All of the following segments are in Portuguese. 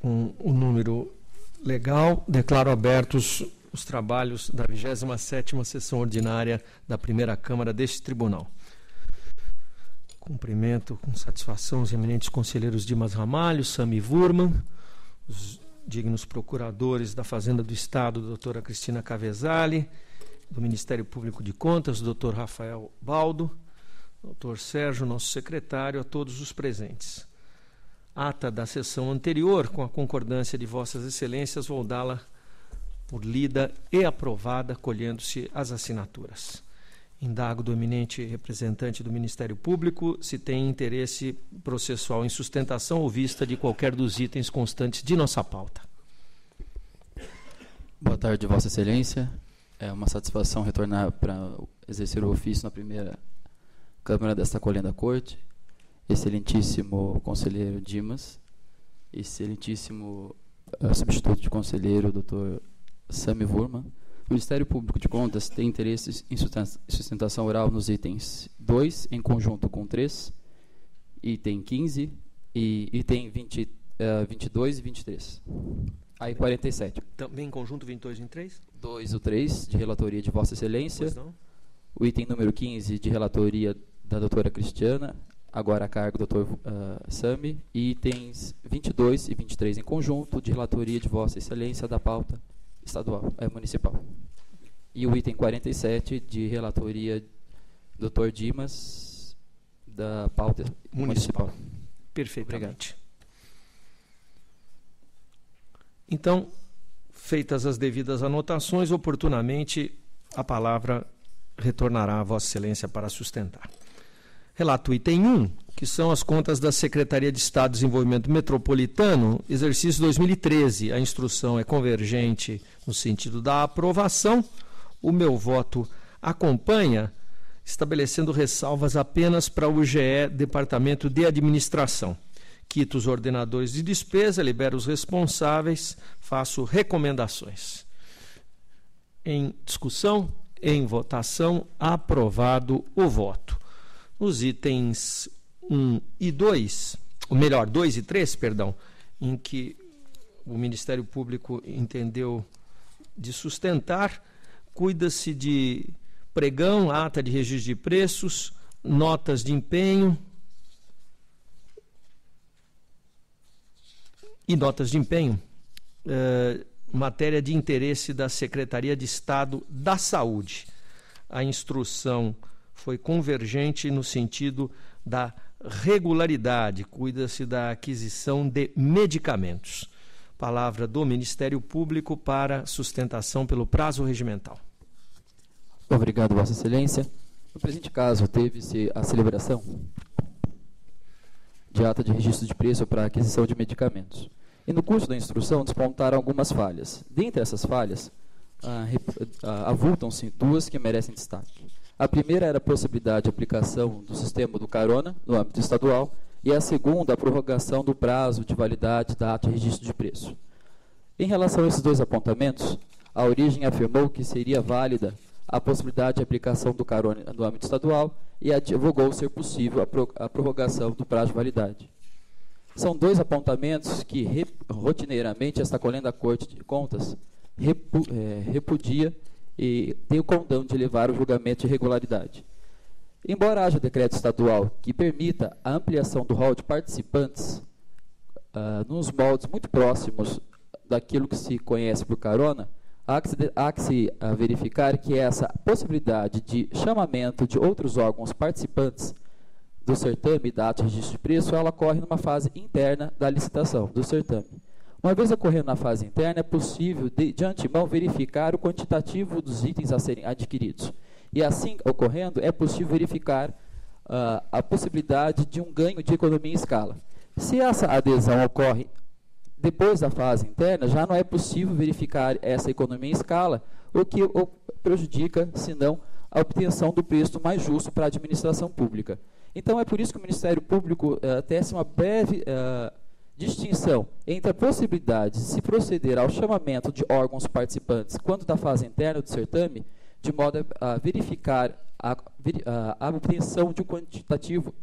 com o número legal, declaro abertos os trabalhos da 27ª sessão ordinária da primeira Câmara deste Tribunal. Cumprimento com satisfação os eminentes conselheiros Dimas Ramalho, Sami Wurman, os dignos procuradores da Fazenda do Estado, doutora Cristina Cavezali, do Ministério Público de Contas, doutor Rafael Baldo, doutor Sérgio, nosso secretário, a todos os presentes. Ata da sessão anterior, com a concordância de Vossas Excelências, vou dá-la por lida e aprovada, colhendo-se as assinaturas. Indago do eminente representante do Ministério Público se tem interesse processual em sustentação ou vista de qualquer dos itens constantes de nossa pauta. Boa tarde, Vossa Excelência. É uma satisfação retornar para exercer o ofício na primeira Câmara desta Colenda Corte. Excelentíssimo conselheiro Dimas, excelentíssimo uh, substituto de conselheiro, doutor Sami Wurman. O Ministério Público de Contas tem interesse em sustentação oral nos itens 2, em conjunto com 3, item 15 e item 20, uh, 22 e 23. Aí 47. Também em conjunto 22 e 23? 2 o 3, de relatoria de Vossa Excelência. O item número 15, de relatoria da doutora Cristiana, agora a cargo do doutor uh, Sami. E itens 22 e 23 em conjunto, de relatoria de Vossa Excelência da pauta estadual, é, municipal. E o item 47 de relatoria Dr. Dimas da pauta municipal. municipal. Perfeitamente. Obrigado. Então, feitas as devidas anotações, oportunamente a palavra retornará a Vossa Excelência para sustentar. Relato item 1, que são as contas da Secretaria de Estado de Desenvolvimento Metropolitano, exercício 2013. A instrução é convergente no sentido da aprovação. O meu voto acompanha, estabelecendo ressalvas apenas para o GE Departamento de Administração. Quito os ordenadores de despesa, libero os responsáveis, faço recomendações. Em discussão, em votação, aprovado o voto. Os itens 1 e 2, ou melhor, 2 e 3, perdão, em que o Ministério Público entendeu de sustentar, cuida-se de pregão, ata de registro de preços, notas de empenho e notas de empenho, eh, matéria de interesse da Secretaria de Estado da Saúde. A instrução foi convergente no sentido da regularidade, cuida-se da aquisição de medicamentos. Palavra do Ministério Público para sustentação pelo prazo regimental. Obrigado, Vossa Excelência. No presente caso, teve-se a celebração de ata de registro de preço para aquisição de medicamentos. E no curso da instrução despontaram algumas falhas. Dentre essas falhas, ah, ah, avultam-se duas que merecem destaque. A primeira era a possibilidade de aplicação do sistema do carona no âmbito estadual e a segunda, a prorrogação do prazo de validade da ata de registro de preço. Em relação a esses dois apontamentos, a origem afirmou que seria válida a possibilidade de aplicação do carona no âmbito estadual e advogou ser possível a prorrogação do prazo de validade. São dois apontamentos que rotineiramente esta colenda Corte de Contas é, repudia e tem o condão de levar o julgamento de irregularidade. Embora haja decreto estadual que permita a ampliação do rol de participantes uh, nos moldes muito próximos daquilo que se conhece por carona, há que se, há que se uh, verificar que essa possibilidade de chamamento de outros órgãos participantes do certame e da de registro de preço, ela ocorre numa fase interna da licitação do certame. Uma vez ocorrendo na fase interna, é possível, de, de antemão, verificar o quantitativo dos itens a serem adquiridos. E assim ocorrendo, é possível verificar uh, a possibilidade de um ganho de economia em escala. Se essa adesão ocorre depois da fase interna, já não é possível verificar essa economia em escala, o que o prejudica, senão, a obtenção do preço mais justo para a administração pública. Então, é por isso que o Ministério Público uh, tece uma breve uh, distinção entre a possibilidade de se proceder ao chamamento de órgãos participantes quando da fase interna do certame, de modo a verificar a, a, a obtenção de um quantitativo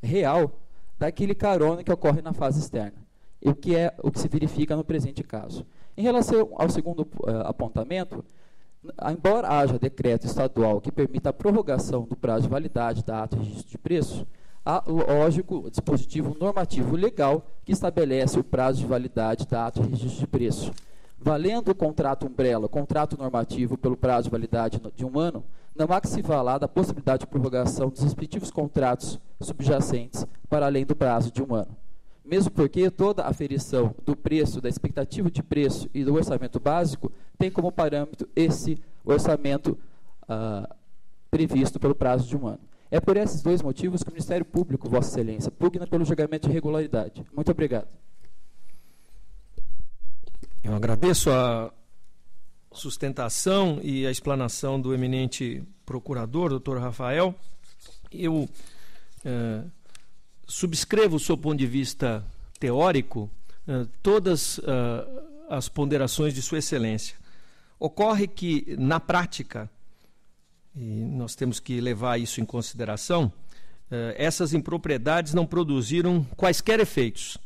real daquele carona que ocorre na fase externa. o que é o que se verifica no presente caso. Em relação ao segundo uh, apontamento, embora haja decreto estadual que permita a prorrogação do prazo de validade da ata de registro de preço, há, lógico, dispositivo normativo legal que estabelece o prazo de validade da ata de registro de preço. Valendo o contrato umbrella, contrato normativo pelo prazo de validade de um ano, não há que se falar da possibilidade de prorrogação dos respectivos contratos subjacentes para além do prazo de um ano. Mesmo porque toda aferição do preço, da expectativa de preço e do orçamento básico tem como parâmetro esse orçamento ah, previsto pelo prazo de um ano. É por esses dois motivos que o Ministério Público, Vossa Excelência, pugna pelo julgamento de irregularidade. Muito obrigado. Eu agradeço a sustentação e a explanação do eminente procurador, doutor Rafael. Eu eh, subscrevo, o seu ponto de vista teórico, eh, todas eh, as ponderações de Sua Excelência. Ocorre que, na prática, e nós temos que levar isso em consideração, essas impropriedades não produziram quaisquer efeitos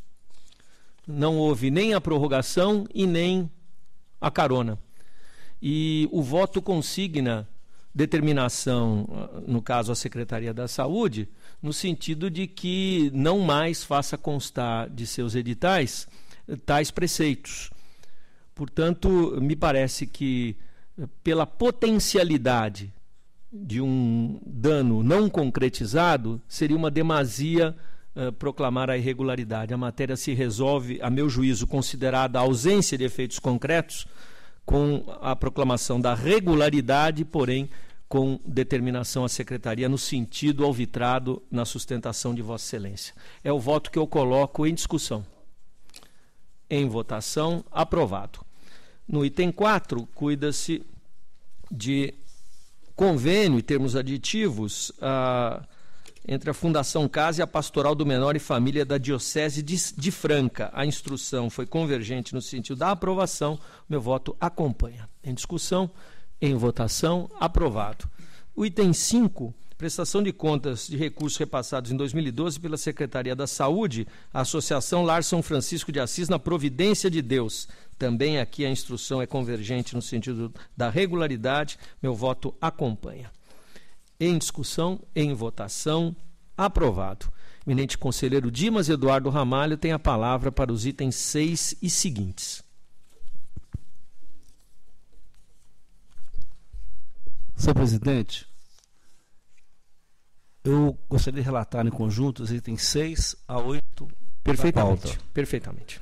não houve nem a prorrogação e nem a carona. E o voto consigna determinação, no caso a Secretaria da Saúde, no sentido de que não mais faça constar de seus editais tais preceitos. Portanto, me parece que pela potencialidade de um dano não concretizado, seria uma demasia eh, proclamar a irregularidade. A matéria se resolve, a meu juízo, considerada a ausência de efeitos concretos, com a proclamação da regularidade, porém com determinação à Secretaria no sentido alvitrado na sustentação de Vossa Excelência. É o voto que eu coloco em discussão. Em votação, aprovado. No item 4, cuida-se de convênio e termos aditivos. Ah, entre a Fundação Casa e a Pastoral do Menor e Família da Diocese de, de Franca. A instrução foi convergente no sentido da aprovação. Meu voto acompanha. Em discussão, em votação, aprovado. O item 5 prestação de contas de recursos repassados em 2012 pela Secretaria da Saúde, a Associação Lar São Francisco de Assis, na Providência de Deus. Também aqui a instrução é convergente no sentido da regularidade. Meu voto acompanha. Em discussão, em votação, aprovado. Eminente conselheiro Dimas Eduardo Ramalho tem a palavra para os itens 6 e seguintes. Senhor presidente, eu gostaria de relatar em conjunto os itens 6 a 8 perfeitamente, da pauta. Perfeitamente.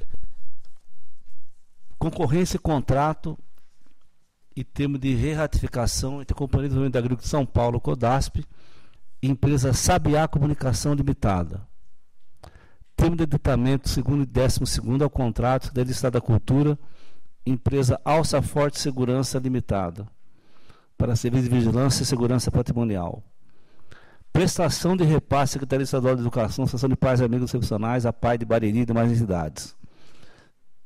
Concorrência e contrato e termo de re-ratificação entre a Companhia de Desenvolvimento Agrícola de São Paulo, CODASP, e empresa Sabiá Comunicação Limitada. Termo de editamento segundo e décimo segundo ao contrato da Estado da Cultura, empresa Alça Forte Segurança Limitada, para serviço de vigilância e segurança patrimonial. Prestação de repasse Secretaria Estadual de Educação, Associação de Pais e Amigos Excepcionais, a PAI de Bariri e demais entidades.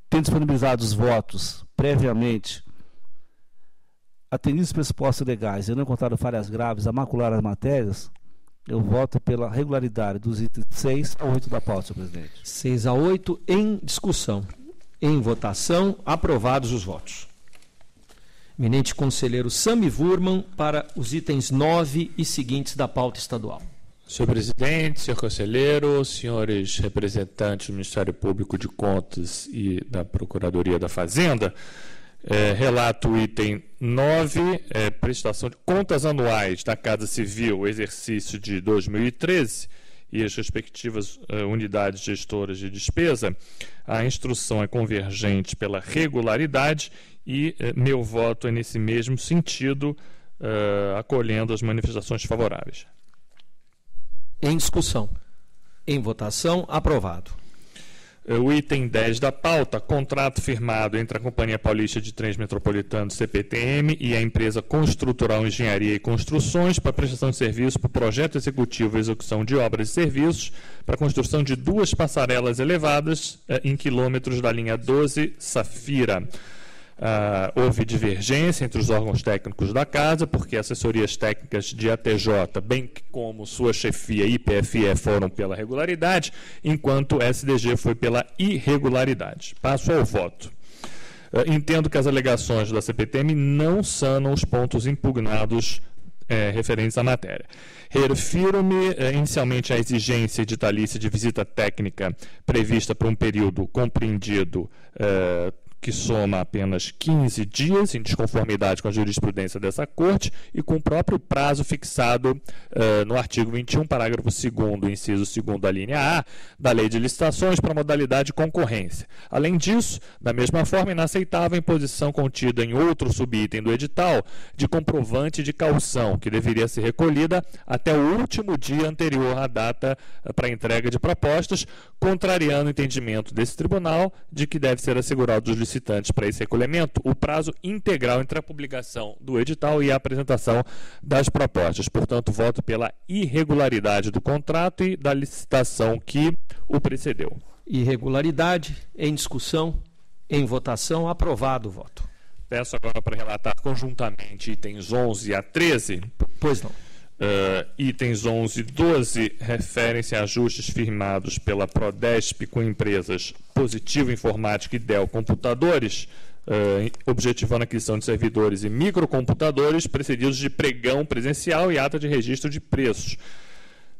Tendo disponibilizado os votos previamente atendidos os pressupostos legais e não encontrado falhas graves a macular as matérias, eu voto pela regularidade dos itens 6 a 8 da pauta, senhor presidente. 6 a 8 em discussão. Em votação, aprovados os votos. Eminente conselheiro Sami Vurman para os itens 9 e seguintes da pauta estadual. Senhor presidente, senhor conselheiro, senhores representantes do Ministério Público de Contas e da Procuradoria da Fazenda, é, relato o item 9, é, prestação de contas anuais da Casa Civil, exercício de 2013, e as respectivas uh, unidades gestoras de despesa, a instrução é convergente pela regularidade e uh, meu voto é nesse mesmo sentido, uh, acolhendo as manifestações favoráveis. Em discussão. Em votação, aprovado. É, o item 10 da pauta, contrato firmado entre a Companhia Paulista de Trens Metropolitanos, CPTM, e a empresa Construtoral Engenharia e Construções para prestação de serviço para o projeto executivo e execução de obras e serviços para a construção de duas passarelas elevadas eh, em quilômetros da linha 12 Safira. Ah, houve divergência entre os órgãos técnicos da casa, porque assessorias técnicas de ATJ, bem como sua chefia IPFE foram pela regularidade, enquanto SDG foi pela irregularidade. Passo ao voto. Ah, entendo que as alegações da CPTM não sanam os pontos impugnados é, referentes à matéria. Refiro-me é, inicialmente à exigência editalícia de visita técnica prevista para um período compreendido é, que soma apenas 15 dias, em desconformidade com a jurisprudência dessa Corte, e com o próprio prazo fixado uh, no artigo 21, parágrafo 2, inciso 2 da linha A, da Lei de Licitações para modalidade concorrência. Além disso, da mesma forma, inaceitável a imposição contida em outro subitem do edital de comprovante de calção, que deveria ser recolhida até o último dia anterior à data uh, para entrega de propostas, contrariando o entendimento desse tribunal de que deve ser assegurado aos solicitantes para esse recolhimento o prazo integral entre a publicação do edital e a apresentação das propostas. Portanto, voto pela irregularidade do contrato e da licitação que o precedeu. Irregularidade em discussão, em votação, aprovado o voto. Peço agora para relatar conjuntamente itens 11 a 13. Pois não. Uh, itens 11 e 12 referem-se a ajustes firmados pela Prodesp com empresas Positivo Informática e Dell Computadores, uh, objetivando a aquisição de servidores e microcomputadores precedidos de pregão presencial e ata de registro de preços.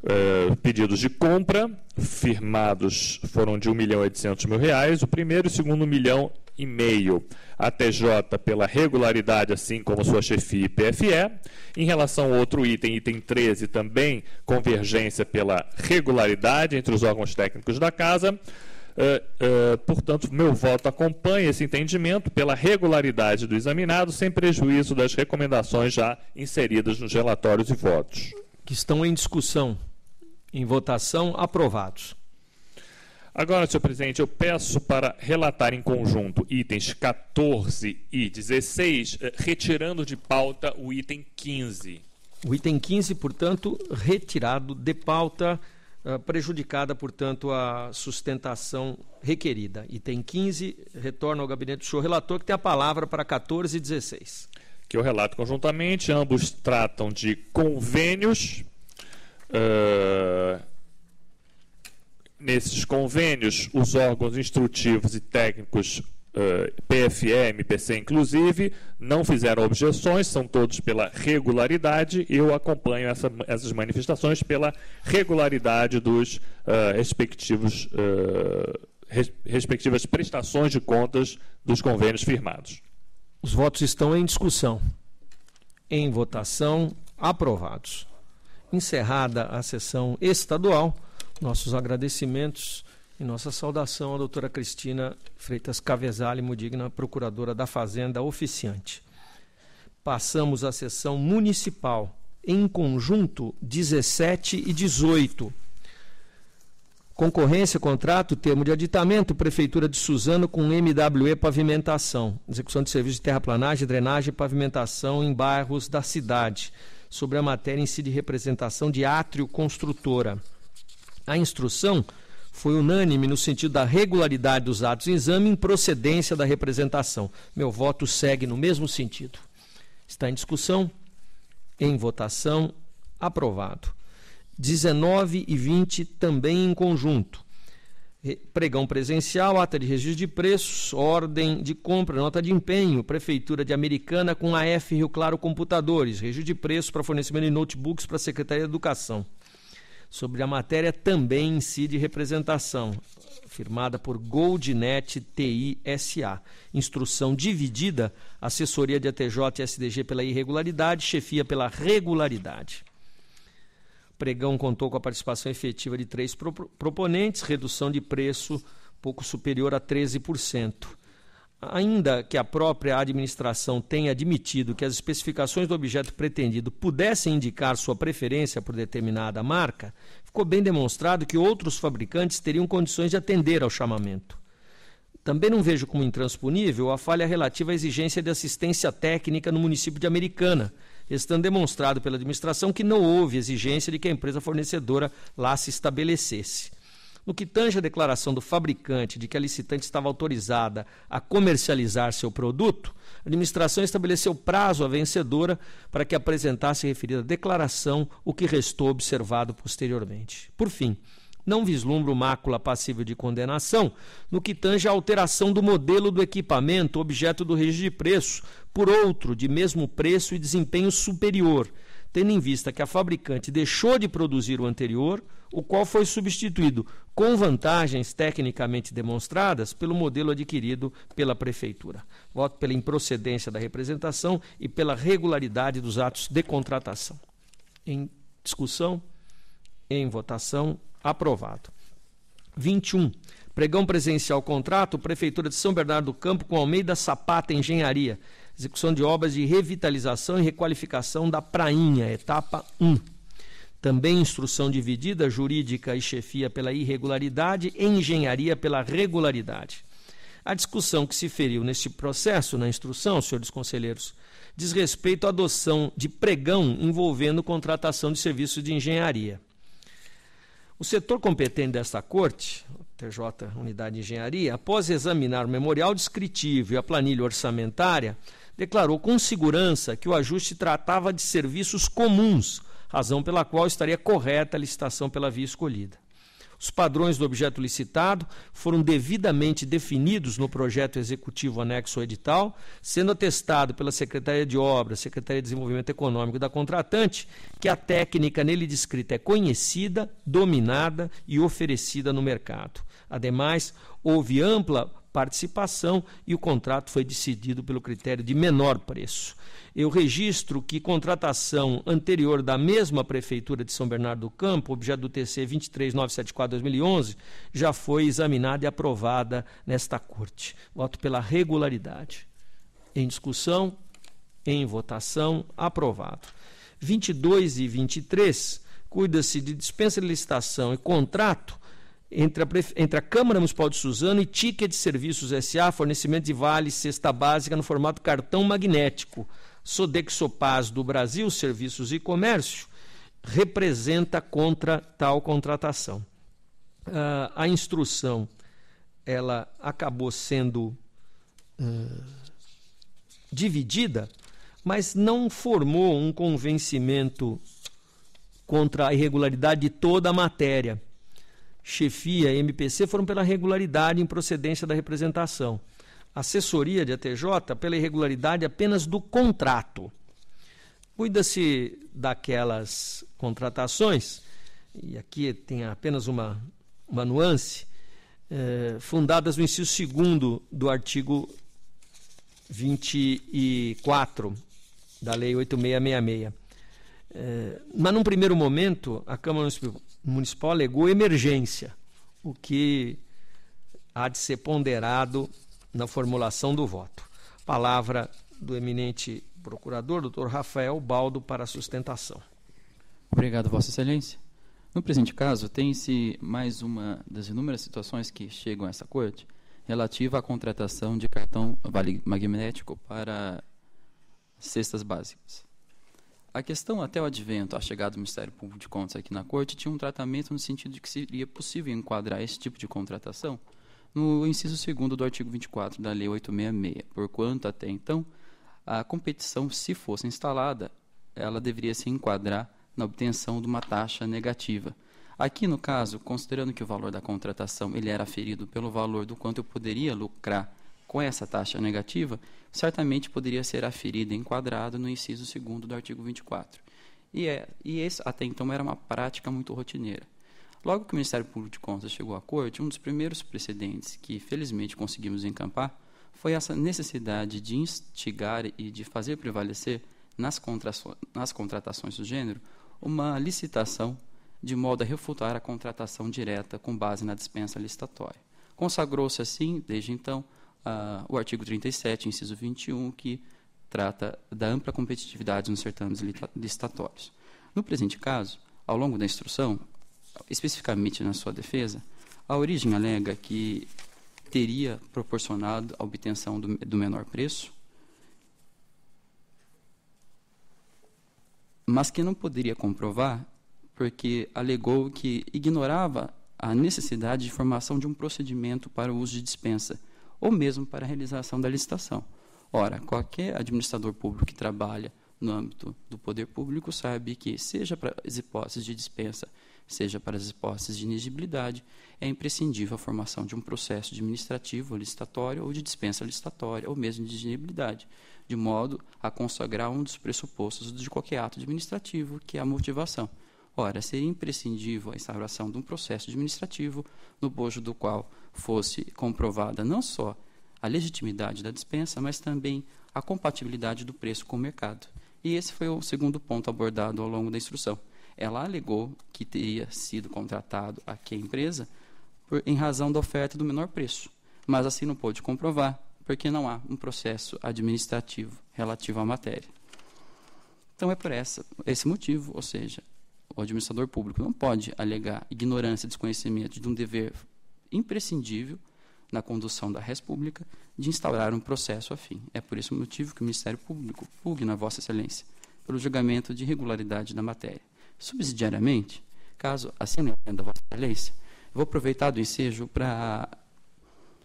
Uh, pedidos de compra firmados foram de 1 milhão e 800 mil reais, o primeiro e o segundo milhão e meio. A TJ pela regularidade, assim como sua chefia e PFE. Em relação ao outro item, item 13, também convergência pela regularidade entre os órgãos técnicos da Casa. Uh, uh, portanto, meu voto acompanha esse entendimento pela regularidade do examinado, sem prejuízo das recomendações já inseridas nos relatórios e votos. Que estão em discussão em votação, aprovados. Agora, senhor presidente, eu peço para relatar em conjunto itens 14 e 16, eh, retirando de pauta o item 15. O item 15, portanto, retirado de pauta, eh, prejudicada, portanto, a sustentação requerida. Item 15 retorna ao gabinete do senhor relator, que tem a palavra para 14 e 16. Que eu relato conjuntamente, ambos tratam de convênios Uh, nesses convênios, os órgãos instrutivos e técnicos, uh, PFM, PC inclusive, não fizeram objeções, são todos pela regularidade. Eu acompanho essa, essas manifestações pela regularidade dos uh, respectivos, res, respectivas prestações de contas dos convênios firmados. Os votos estão em discussão. Em votação, aprovados. Encerrada a sessão estadual, nossos agradecimentos e nossa saudação à doutora Cristina Freitas Cavezali, Mudigna, procuradora da Fazenda oficiante. Passamos à sessão municipal, em conjunto 17 e 18. Concorrência, contrato, termo de aditamento, Prefeitura de Suzano com MWE Pavimentação. Execução de serviços de terraplanagem, drenagem e pavimentação em bairros da cidade sobre a matéria em si de representação de átrio construtora. A instrução foi unânime no sentido da regularidade dos atos de exame em procedência da representação. Meu voto segue no mesmo sentido. Está em discussão? Em votação? Aprovado. 19 e 20 também em conjunto pregão presencial, ata de registro de preços, ordem de compra, nota de empenho, Prefeitura de Americana com a F Rio Claro Computadores, registro de preços para fornecimento de notebooks para a Secretaria de Educação. Sobre a matéria também incide representação, firmada por Goldnet TI SA. Instrução dividida, assessoria de ATJ e SDG pela irregularidade, chefia pela regularidade pregão contou com a participação efetiva de três proponentes, redução de preço pouco superior a 13%. Ainda que a própria administração tenha admitido que as especificações do objeto pretendido pudessem indicar sua preferência por determinada marca, ficou bem demonstrado que outros fabricantes teriam condições de atender ao chamamento. Também não vejo como intransponível a falha relativa à exigência de assistência técnica no município de Americana, estando demonstrado pela administração que não houve exigência de que a empresa fornecedora lá se estabelecesse. No que tange a declaração do fabricante de que a licitante estava autorizada a comercializar seu produto, a administração estabeleceu prazo à vencedora para que apresentasse referida declaração, o que restou observado posteriormente. Por fim, não vislumbro mácula passível de condenação no que tange a alteração do modelo do equipamento objeto do registro de preço por outro de mesmo preço e desempenho superior, tendo em vista que a fabricante deixou de produzir o anterior, o qual foi substituído com vantagens tecnicamente demonstradas pelo modelo adquirido pela prefeitura. Voto pela improcedência da representação e pela regularidade dos atos de contratação. Em discussão, em votação, aprovado. 21. Pregão presencial contrato, Prefeitura de São Bernardo do Campo com Almeida Sapata Engenharia. Execução de obras de revitalização e requalificação da Prainha, etapa 1. Também instrução dividida, jurídica e chefia pela irregularidade e engenharia pela regularidade. A discussão que se feriu neste processo, na instrução, senhores conselheiros, diz respeito à adoção de pregão envolvendo contratação de serviços de engenharia. O setor competente desta corte, TJ Unidade de Engenharia, após examinar o memorial descritivo e a planilha orçamentária, declarou com segurança que o ajuste tratava de serviços comuns razão pela qual estaria correta a licitação pela via escolhida. Os padrões do objeto licitado foram devidamente definidos no projeto executivo anexo ao edital, sendo atestado pela Secretaria de Obras, Secretaria de Desenvolvimento Econômico da contratante, que a técnica nele descrita é conhecida, dominada e oferecida no mercado. Ademais, houve ampla participação e o contrato foi decidido pelo critério de menor preço. Eu registro que contratação anterior da mesma Prefeitura de São Bernardo do Campo, objeto do TC 23974-2011, já foi examinada e aprovada nesta Corte. Voto pela regularidade. Em discussão, em votação, aprovado. 22 e 23, cuida-se de dispensa de licitação e contrato entre a, entre a, Câmara Municipal de Suzano e Ticket de Serviços SA, fornecimento de vale cesta básica no formato cartão magnético. Sodexopaz do Brasil, Serviços e Comércio, representa contra tal contratação. Uh, a instrução ela acabou sendo uh, dividida, mas não formou um convencimento contra a irregularidade de toda a matéria chefia e MPC foram pela regularidade em procedência da representação. Assessoria de ATJ pela irregularidade apenas do contrato. Cuida-se daquelas contratações, e aqui tem apenas uma, uma nuance, eh, fundadas no inciso 2 do artigo 24 da Lei 8666. Eh, mas, num primeiro momento, a Câmara Municipal Municipal alegou emergência, o que há de ser ponderado na formulação do voto. Palavra do eminente procurador, doutor Rafael Baldo, para sustentação. Obrigado, Vossa Excelência. No presente caso, tem-se mais uma das inúmeras situações que chegam a essa corte relativa à contratação de cartão magnético para cestas básicas. A questão até o advento, a chegada do Ministério Público de Contas aqui na Corte, tinha um tratamento no sentido de que seria possível enquadrar esse tipo de contratação no inciso 2 do artigo 24 da Lei 866, porquanto até então a competição, se fosse instalada, ela deveria se enquadrar na obtenção de uma taxa negativa. Aqui, no caso, considerando que o valor da contratação ele era aferido pelo valor do quanto eu poderia lucrar com essa taxa negativa, certamente poderia ser aferido e enquadrado no inciso 2 do artigo 24. E, é, e esse, até então, era uma prática muito rotineira. Logo que o Ministério Público de Contas chegou à Corte, um dos primeiros precedentes que, felizmente, conseguimos encampar foi essa necessidade de instigar e de fazer prevalecer nas, nas contratações do gênero uma licitação de modo a refutar a contratação direta com base na dispensa licitatória. Consagrou-se assim, desde então, o artigo 37, inciso 21, que trata da ampla competitividade nos certames licitatórios. No presente caso, ao longo da instrução, especificamente na sua defesa, a origem alega que teria proporcionado a obtenção do, do menor preço, mas que não poderia comprovar porque alegou que ignorava a necessidade de formação de um procedimento para o uso de dispensa, ou mesmo para a realização da licitação. Ora, qualquer administrador público que trabalha no âmbito do poder público sabe que, seja para as hipóteses de dispensa, seja para as hipóteses de inegibilidade, é imprescindível a formação de um processo administrativo licitatório ou de dispensa licitatória, ou mesmo de inegibilidade, de modo a consagrar um dos pressupostos de qualquer ato administrativo, que é a motivação. Ora, seria imprescindível a instauração de um processo administrativo no bojo do qual fosse comprovada não só a legitimidade da dispensa, mas também a compatibilidade do preço com o mercado. E esse foi o segundo ponto abordado ao longo da instrução. Ela alegou que teria sido contratado aqui a empresa por, em razão da oferta do menor preço, mas assim não pôde comprovar, porque não há um processo administrativo relativo à matéria. Então é por essa, esse motivo, ou seja, o administrador público não pode alegar ignorância e desconhecimento de um dever imprescindível na condução da res pública de instaurar um processo afim. É por esse motivo que o Ministério Público pugna Vossa Excelência pelo julgamento de irregularidade da matéria. Subsidiariamente, caso assim não entenda Vossa Excelência, vou aproveitar do ensejo para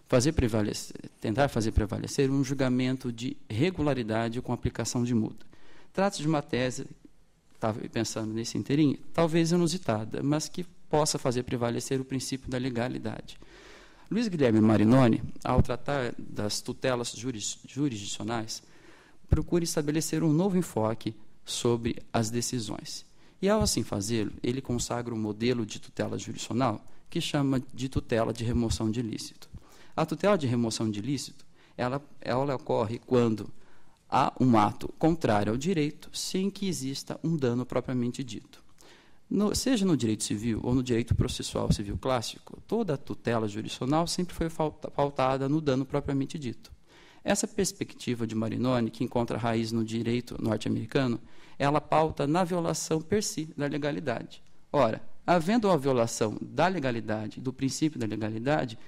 fazer prevalecer, tentar fazer prevalecer um julgamento de regularidade com aplicação de multa. Trata-se de uma tese estava pensando nesse inteirinho, talvez inusitada, mas que possa fazer prevalecer o princípio da legalidade. Luiz Guilherme Marinoni, ao tratar das tutelas jurisdicionais, procura estabelecer um novo enfoque sobre as decisões. E, ao assim fazê-lo, ele consagra um modelo de tutela jurisdicional que chama de tutela de remoção de ilícito. A tutela de remoção de ilícito ela, ela ocorre quando há um ato contrário ao direito sem que exista um dano propriamente dito. No, seja no direito civil ou no direito processual civil clássico, toda a tutela jurisdicional sempre foi pautada no dano propriamente dito. Essa perspectiva de Marinoni, que encontra raiz no direito norte-americano, ela pauta na violação per si da legalidade. Ora, havendo uma violação da legalidade, do princípio da legalidade,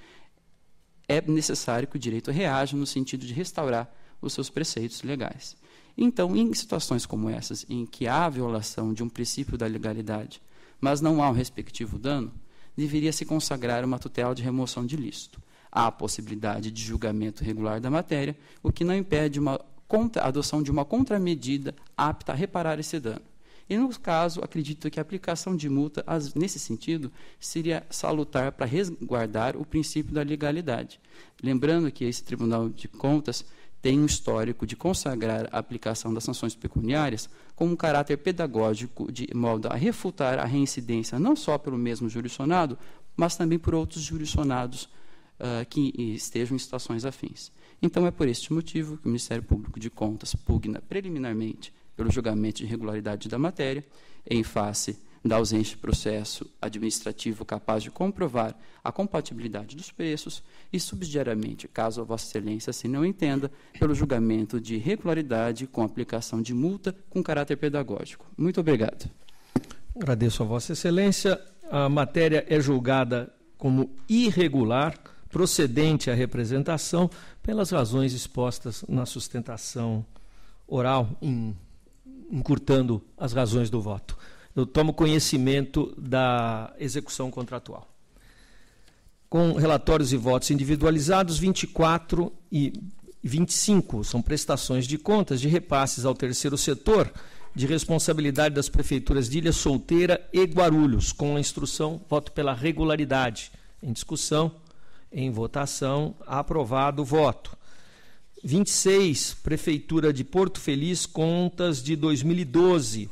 é necessário que o direito reaja no sentido de restaurar os seus preceitos legais. Então, em situações como essas, em que há violação de um princípio da legalidade, mas não há um respectivo dano, deveria se consagrar uma tutela de remoção de ilícito. Há a possibilidade de julgamento regular da matéria, o que não impede uma contra, a adoção de uma contramedida apta a reparar esse dano. E, no caso, acredito que a aplicação de multa, nesse sentido, seria salutar para resguardar o princípio da legalidade. Lembrando que esse Tribunal de Contas tem um histórico de consagrar a aplicação das sanções pecuniárias com um caráter pedagógico de modo a refutar a reincidência não só pelo mesmo jurisdicionado, mas também por outros jurisdicionados uh, que estejam em situações afins. Então, é por este motivo que o Ministério Público de Contas pugna preliminarmente pelo julgamento de irregularidade da matéria, em face da ausência de processo administrativo capaz de comprovar a compatibilidade dos preços e, subsidiariamente, caso a Vossa Excelência assim não entenda, pelo julgamento de irregularidade com aplicação de multa com caráter pedagógico. Muito obrigado. Agradeço a Vossa Excelência. A matéria é julgada como irregular, procedente à representação, pelas razões expostas na sustentação oral, encurtando as razões do voto eu tomo conhecimento da execução contratual. Com relatórios e votos individualizados, 24 e 25 são prestações de contas de repasses ao terceiro setor de responsabilidade das prefeituras de Ilha Solteira e Guarulhos, com a instrução voto pela regularidade. Em discussão, em votação, aprovado o voto. 26, Prefeitura de Porto Feliz, contas de 2012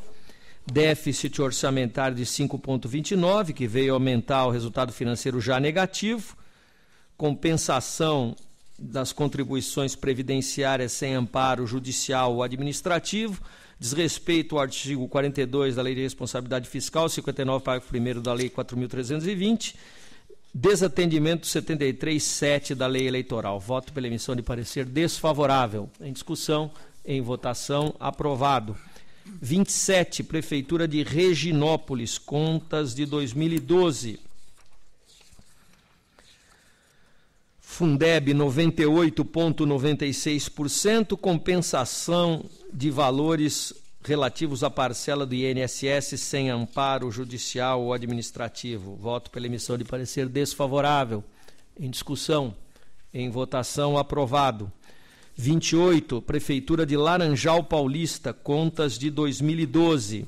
déficit orçamentário de 5,29, que veio aumentar o resultado financeiro já negativo, compensação das contribuições previdenciárias sem amparo judicial ou administrativo, desrespeito ao artigo 42 da Lei de Responsabilidade Fiscal, 59, parágrafo 1 da Lei 4.320, desatendimento 73.7 da Lei Eleitoral. Voto pela emissão de parecer desfavorável. Em discussão, em votação, aprovado. 27, Prefeitura de Reginópolis, contas de 2012. Fundeb 98,96%, compensação de valores relativos à parcela do INSS sem amparo judicial ou administrativo. Voto pela emissão de parecer desfavorável. Em discussão. Em votação, aprovado. 28, Prefeitura de Laranjal Paulista, contas de 2012.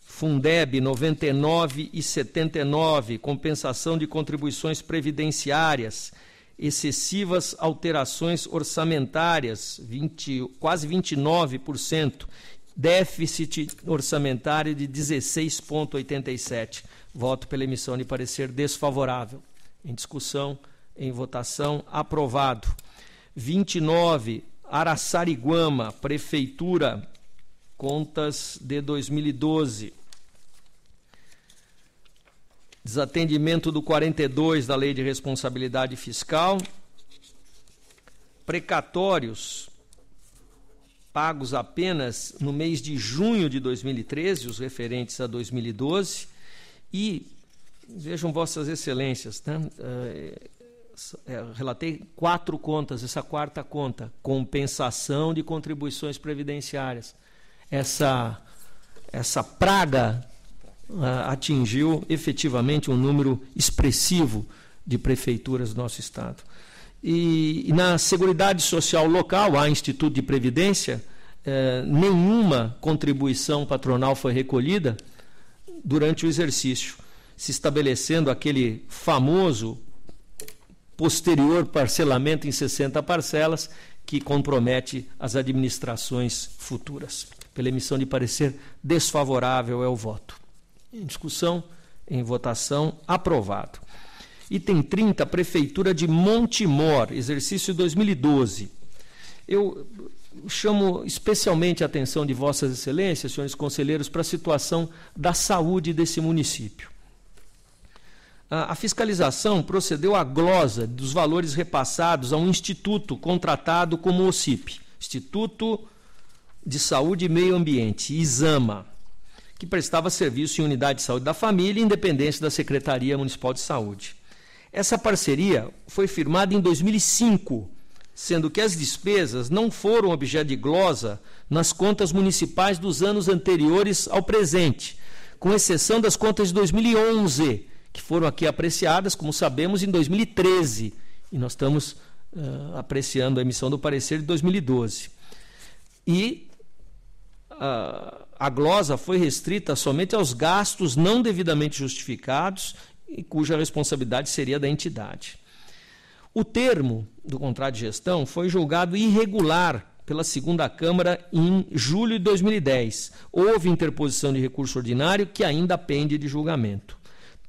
Fundeb 99 e 79, compensação de contribuições previdenciárias, excessivas alterações orçamentárias, 20, quase 29%, déficit orçamentário de 16,87. Voto pela emissão de parecer desfavorável. Em discussão, em votação, aprovado. 29, Araçariguama, Prefeitura, contas de 2012. Desatendimento do 42 da Lei de Responsabilidade Fiscal. Precatórios pagos apenas no mês de junho de 2013, os referentes a 2012. E vejam, Vossas Excelências, né? É, relatei quatro contas, essa quarta conta, compensação de contribuições previdenciárias. Essa, essa praga uh, atingiu efetivamente um número expressivo de prefeituras do nosso Estado. E, e na Seguridade Social local, há Instituto de Previdência, eh, nenhuma contribuição patronal foi recolhida durante o exercício, se estabelecendo aquele famoso posterior parcelamento em 60 parcelas, que compromete as administrações futuras. Pela emissão de parecer desfavorável é o voto. Em discussão, em votação, aprovado. Item 30, Prefeitura de Montemor, exercício 2012. Eu chamo especialmente a atenção de Vossas Excelências, senhores conselheiros, para a situação da saúde desse município a fiscalização procedeu à glosa dos valores repassados a um instituto contratado como OCIP, Instituto de Saúde e Meio Ambiente, ISAMA, que prestava serviço em unidade de saúde da família, independente da Secretaria Municipal de Saúde. Essa parceria foi firmada em 2005, sendo que as despesas não foram objeto de glosa nas contas municipais dos anos anteriores ao presente, com exceção das contas de 2011 que foram aqui apreciadas, como sabemos, em 2013. E nós estamos uh, apreciando a emissão do parecer de 2012. E uh, a glosa foi restrita somente aos gastos não devidamente justificados e cuja responsabilidade seria da entidade. O termo do contrato de gestão foi julgado irregular pela segunda Câmara em julho de 2010. Houve interposição de recurso ordinário que ainda pende de julgamento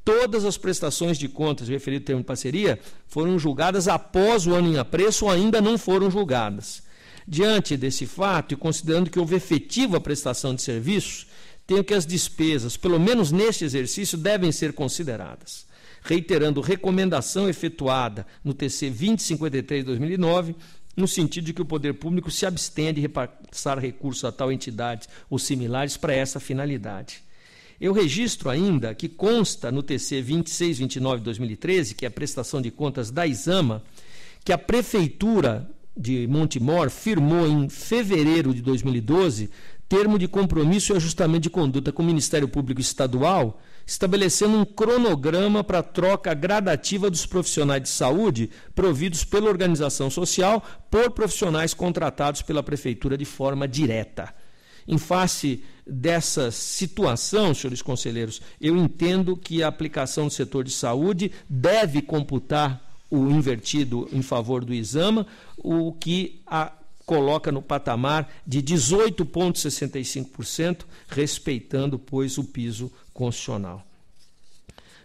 todas as prestações de contas referido ao termo de parceria foram julgadas após o ano em apreço ou ainda não foram julgadas. Diante desse fato, e considerando que houve efetiva prestação de serviços, tenho que as despesas, pelo menos neste exercício, devem ser consideradas. Reiterando recomendação efetuada no TC 2053 de 2009, no sentido de que o poder público se abstenha de repassar recursos a tal entidade ou similares para essa finalidade. Eu registro ainda que consta no TC 2629 de 2013, que é a prestação de contas da Isama, que a Prefeitura de Montemor firmou em fevereiro de 2012 termo de compromisso e ajustamento de conduta com o Ministério Público Estadual, estabelecendo um cronograma para a troca gradativa dos profissionais de saúde providos pela organização social por profissionais contratados pela Prefeitura de forma direta. Em face dessa situação, senhores conselheiros, eu entendo que a aplicação do setor de saúde deve computar o invertido em favor do Isama, o que a coloca no patamar de 18,65%, respeitando, pois, o piso constitucional.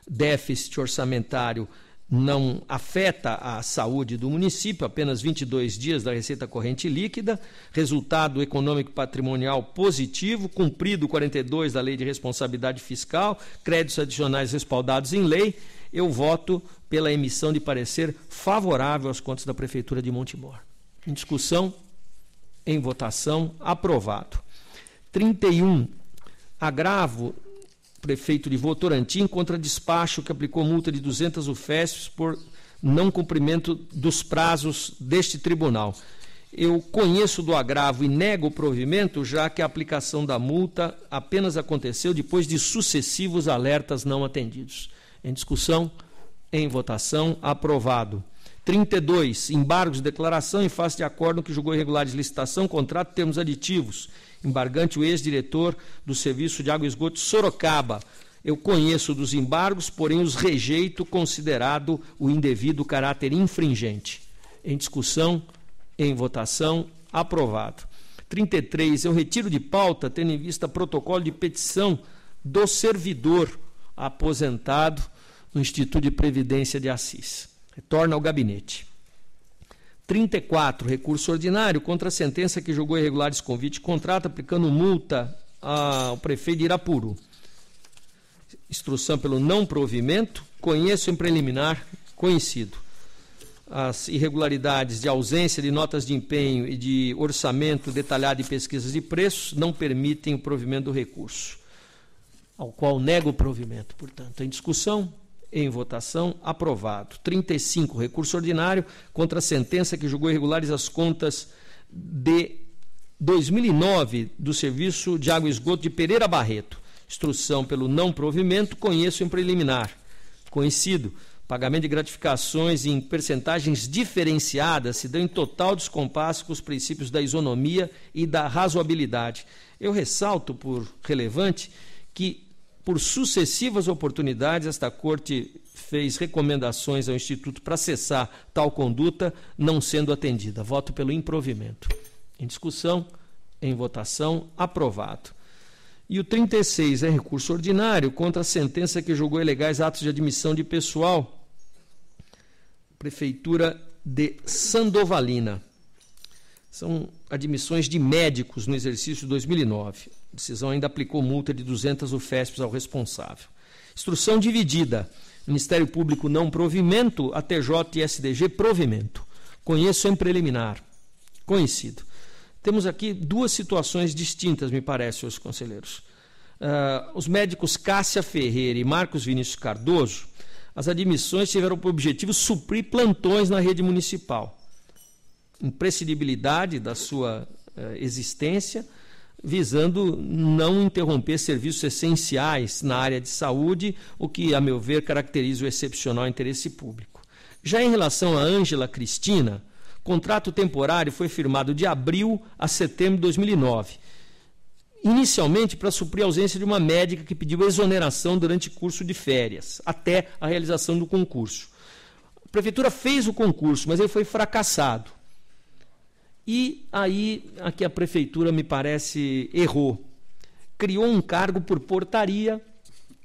Déficit orçamentário não afeta a saúde do município, apenas 22 dias da receita corrente líquida, resultado econômico patrimonial positivo, cumprido 42 da Lei de Responsabilidade Fiscal, créditos adicionais respaldados em lei, eu voto pela emissão de parecer favorável às contas da Prefeitura de Montemor. Em discussão, em votação, aprovado. 31. Agravo prefeito de Votorantim contra despacho que aplicou multa de 200 UFESPs por não cumprimento dos prazos deste tribunal. Eu conheço do agravo e nego o provimento, já que a aplicação da multa apenas aconteceu depois de sucessivos alertas não atendidos. Em discussão, em votação, aprovado. 32. Embargos de declaração em face de acordo que julgou irregulares licitação, contrato, termos aditivos. Embargante o ex-diretor do Serviço de Água e Esgoto Sorocaba. Eu conheço dos embargos, porém os rejeito, considerado o indevido caráter infringente. Em discussão, em votação, aprovado. 33. Eu retiro de pauta, tendo em vista protocolo de petição do servidor aposentado no Instituto de Previdência de Assis. Retorna ao gabinete. 34. Recurso ordinário contra a sentença que julgou irregulares convite e contrato, aplicando multa ao prefeito de Irapuru. Instrução pelo não provimento, conheço em preliminar, conhecido as irregularidades de ausência de notas de empenho e de orçamento detalhado e pesquisas de preços não permitem o provimento do recurso, ao qual nego o provimento. Portanto, em discussão, em votação, aprovado. 35, recurso ordinário contra a sentença que julgou irregulares as contas de 2009 do Serviço de Água e Esgoto de Pereira Barreto. Instrução pelo não provimento, conheço em preliminar. Conhecido Pagamento de gratificações em percentagens diferenciadas se dão em total descompasso com os princípios da isonomia e da razoabilidade. Eu ressalto por relevante que, por sucessivas oportunidades, esta Corte fez recomendações ao Instituto para cessar tal conduta, não sendo atendida. Voto pelo improvimento. Em discussão, em votação, aprovado. E o 36 é recurso ordinário contra a sentença que julgou ilegais atos de admissão de pessoal. Prefeitura de Sandovalina. São admissões de médicos no exercício de 2009. A decisão ainda aplicou multa de 200 UFESPs ao responsável. Instrução dividida. Ministério Público não provimento, ATJ e SDG provimento. Conheço em preliminar. Conhecido. Temos aqui duas situações distintas, me parece, senhores conselheiros. Uh, os médicos Cássia Ferreira e Marcos Vinícius Cardoso, as admissões tiveram por objetivo suprir plantões na rede municipal. Imprescindibilidade da sua uh, existência, visando não interromper serviços essenciais na área de saúde, o que, a meu ver, caracteriza o excepcional interesse público. Já em relação a Ângela Cristina, contrato temporário foi firmado de abril a setembro de 2009. Inicialmente para suprir a ausência de uma médica que pediu exoneração durante curso de férias, até a realização do concurso. A prefeitura fez o concurso, mas ele foi fracassado. E aí, aqui a prefeitura, me parece, errou. Criou um cargo por portaria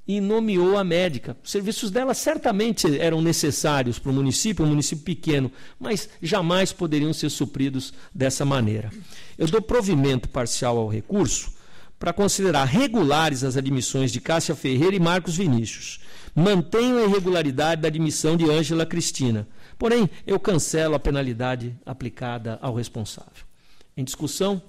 e nomeou a médica. Os serviços dela certamente eram necessários para o município, um município pequeno, mas jamais poderiam ser supridos dessa maneira. Eu dou provimento parcial ao recurso para considerar regulares as admissões de Cássia Ferreira e Marcos Vinícius. Mantenho a irregularidade da admissão de Ângela Cristina. Porém, eu cancelo a penalidade aplicada ao responsável. Em discussão,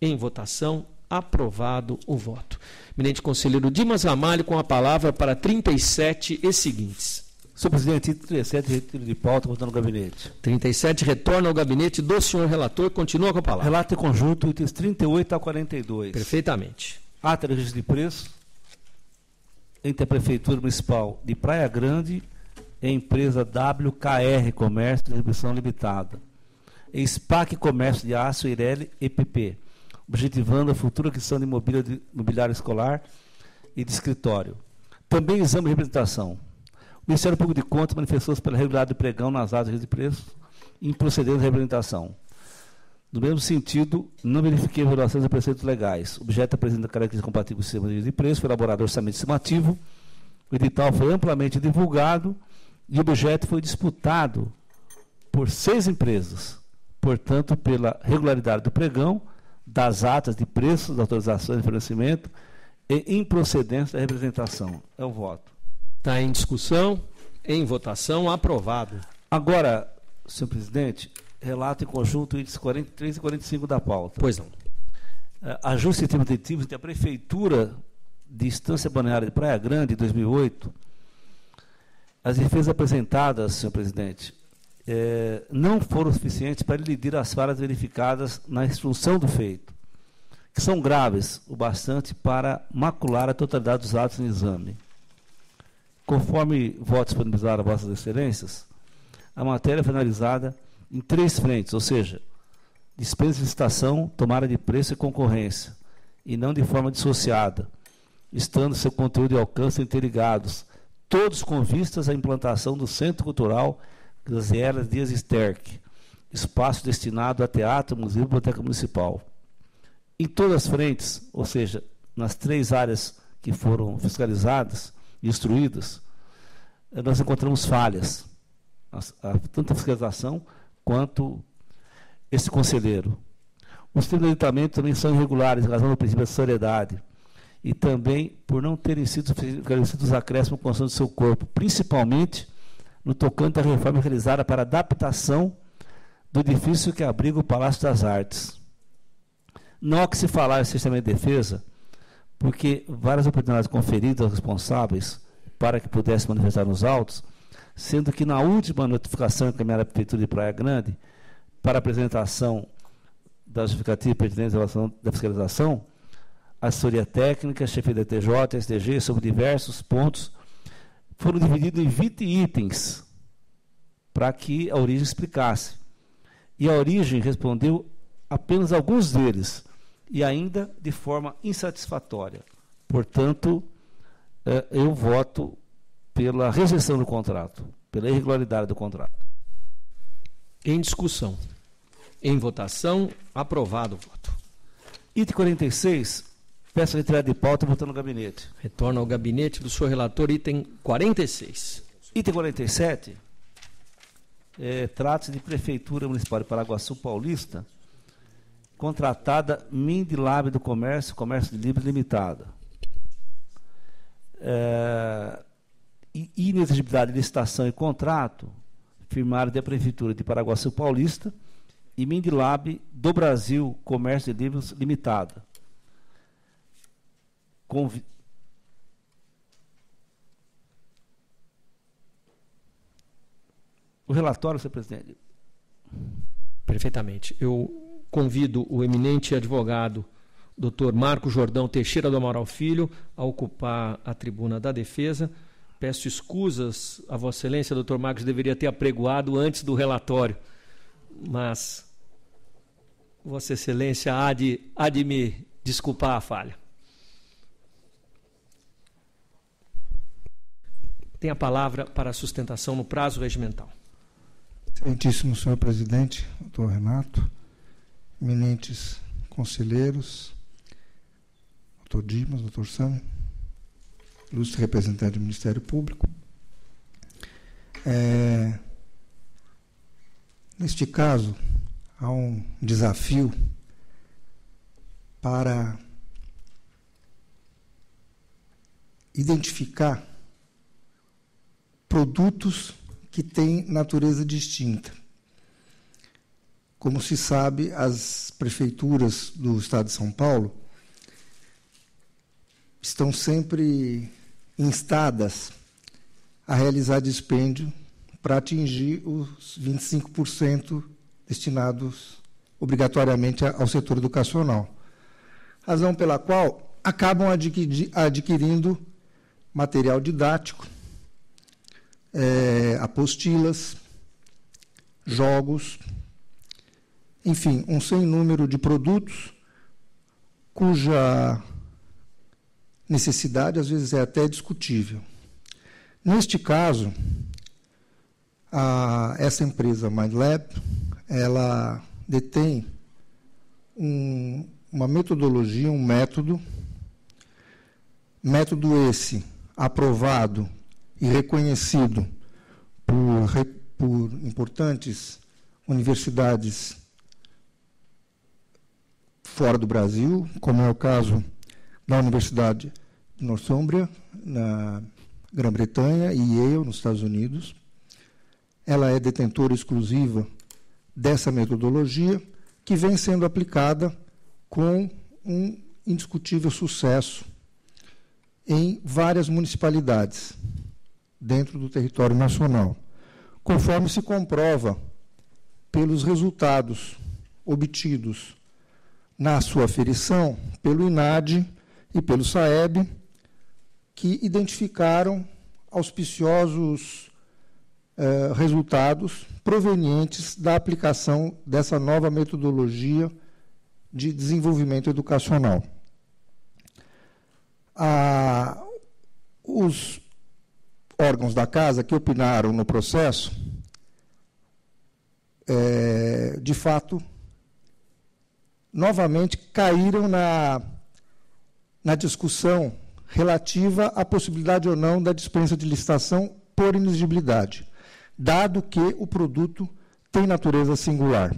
em votação, aprovado o voto. Eminente conselheiro Dimas Ramalho, com a palavra para 37 e seguintes. Senhor presidente, 37, retiro de pauta, voltando ao gabinete. 37, retorna ao gabinete do senhor relator, continua com a palavra. Relato em conjunto, itens 38 a 42. Perfeitamente. Ata de registro de preço entre a Prefeitura Municipal de Praia Grande empresa WKR Comércio de Distribuição Limitada. E SPAC Comércio de Aço Ireli EPP objetivando a futura aquisição de imobiliário escolar e de escritório. Também exame de representação. O Ministério Público de Contas manifestou-se pela regularidade do pregão nas áreas de preços em procedendo de representação. No mesmo sentido, não verifiquei violações a preceitos legais. O objeto apresenta características compatíveis com o sistema de preço, foi elaborado orçamento estimativo, o edital foi amplamente divulgado e o objeto foi disputado por seis empresas. Portanto, pela regularidade do pregão, das atas de preços, das autorizações de fornecimento e improcedência da representação. É o voto. Está em discussão, em votação, aprovado. Agora, senhor presidente, relato em conjunto itens 43 e 45 da pauta. Pois não. É, ajuste administrativos entre a Prefeitura de Estância Balneária de Praia Grande, em 2008. As defesas apresentadas, senhor presidente, é, não foram suficientes para elidir as falhas verificadas na instrução do feito, que são graves o bastante para macular a totalidade dos atos em exame. Conforme voto disponibilizado a Vossas Excelências, a matéria foi analisada em três frentes, ou seja, dispensa de licitação, tomada de preço e concorrência, e não de forma dissociada, estando seu conteúdo e alcance interligados, todos com vistas à implantação do Centro Cultural Graziela Dias Sterck, espaço destinado a teatro, museu e biblioteca municipal. Em todas as frentes, ou seja, nas três áreas que foram fiscalizadas e instruídas, eh, nós encontramos falhas, tanto a fiscalização quanto esse conselheiro. Os termos de também são irregulares, em razão do princípio da solidariedade, e também por não terem sido esclarecidos os acréscimos com do seu corpo, principalmente no tocante à reforma realizada para adaptação do edifício que abriga o Palácio das Artes. Não há que se falar em sistema de defesa, porque várias oportunidades conferidas aos responsáveis para que pudessem manifestar nos autos, sendo que na última notificação encaminhada à Prefeitura de Praia Grande, para apresentação da justificativa pertinente em relação da fiscalização, assessoria técnica, chefia da TJ, STG, sobre diversos pontos foram divididos em 20 itens para que a origem explicasse. E a origem respondeu apenas alguns deles, e ainda de forma insatisfatória. Portanto, eh, eu voto pela rejeição do contrato, pela irregularidade do contrato. Em discussão. Em votação, aprovado o voto. Item 46, Peço retirada de pauta, voltando no gabinete. Retorna ao gabinete do senhor relator, item 46. Item 47, é, trata-se de Prefeitura Municipal de Paraguaçu Paulista, contratada Mindlab do Comércio, Comércio de Livre Limitada. É, inexigibilidade de licitação e contrato, firmado da Prefeitura de Paraguaçu Paulista e Mindlab do Brasil, Comércio de Livros Limitada Convi o relatório, senhor presidente. Perfeitamente. Eu convido o eminente advogado Dr. Marco Jordão Teixeira do Amaral Filho a ocupar a tribuna da defesa. Peço escusas a Vossa Excelência, Dr. Marcos deveria ter apregoado antes do relatório, mas Vossa Excelência há de, há de me desculpar a falha. Tem a palavra para a sustentação no prazo regimental. Excelentíssimo senhor presidente, doutor Renato, eminentes conselheiros, doutor Dimas, doutor Sam, ilustre representante do Ministério Público. É, neste caso, há um desafio para identificar produtos que têm natureza distinta. Como se sabe, as prefeituras do Estado de São Paulo estão sempre instadas a realizar dispêndio para atingir os 25% destinados obrigatoriamente ao setor educacional. Razão pela qual acabam adquirindo material didático é, apostilas, jogos, enfim, um sem número de produtos cuja necessidade às vezes é até discutível. Neste caso, a, essa empresa MindLab, ela detém um, uma metodologia, um método, método esse aprovado e reconhecido por, por importantes universidades fora do Brasil, como é o caso da Universidade de Northumbria, na Grã-Bretanha, e Yale, nos Estados Unidos. Ela é detentora exclusiva dessa metodologia, que vem sendo aplicada com um indiscutível sucesso em várias municipalidades dentro do território nacional. conforme se comprova pelos resultados obtidos na sua aferição pelo INAD e pelo SAEB, que identificaram auspiciosos eh, resultados provenientes da aplicação dessa nova metodologia de desenvolvimento educacional. Ah, os órgãos da casa que opinaram no processo, é, de fato, novamente caíram na, na discussão relativa à possibilidade ou não da dispensa de licitação por inexigibilidade, dado que o produto tem natureza singular.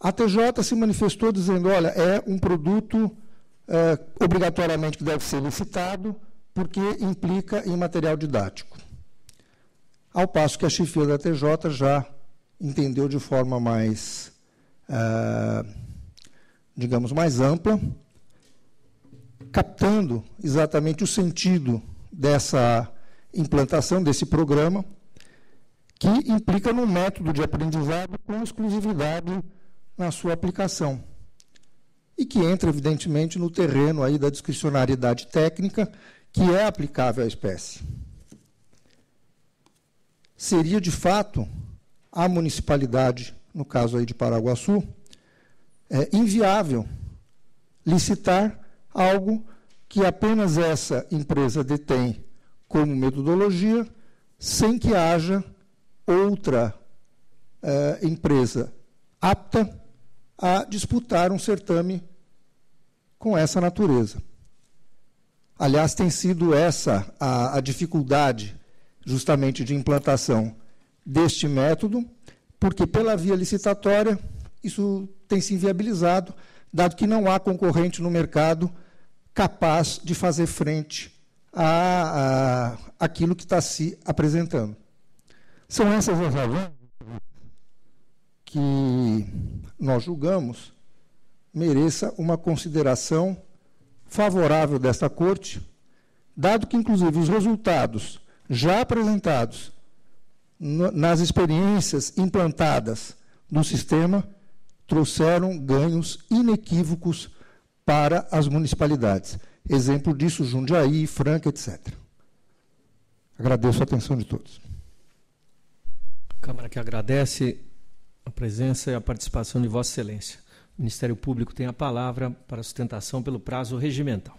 A TJ se manifestou dizendo: olha, é um produto é, obrigatoriamente que deve ser licitado, porque implica em material didático. Ao passo que a chefia da TJ já entendeu de forma mais, é, digamos, mais ampla, captando exatamente o sentido dessa implantação desse programa, que implica num método de aprendizado com exclusividade na sua aplicação. E que entra, evidentemente, no terreno aí da discricionariedade técnica, que é aplicável à espécie. Seria, de fato, a municipalidade, no caso aí de Paraguaçu, é inviável licitar algo que apenas essa empresa detém como metodologia, sem que haja outra é, empresa apta a disputar um certame com essa natureza. Aliás, tem sido essa a, a dificuldade, justamente, de implantação deste método, porque pela via licitatória isso tem se inviabilizado, dado que não há concorrente no mercado capaz de fazer frente a, a aquilo que está se apresentando. São essas as razões que nós julgamos mereça uma consideração favorável desta Corte, dado que, inclusive, os resultados já apresentados nas experiências implantadas no sistema trouxeram ganhos inequívocos para as municipalidades. Exemplo disso, Jundiaí, Franca, etc. Agradeço a atenção de todos. Câmara que agradece a presença e a participação de Vossa Excelência. O Ministério Público tem a palavra para sustentação pelo prazo regimental.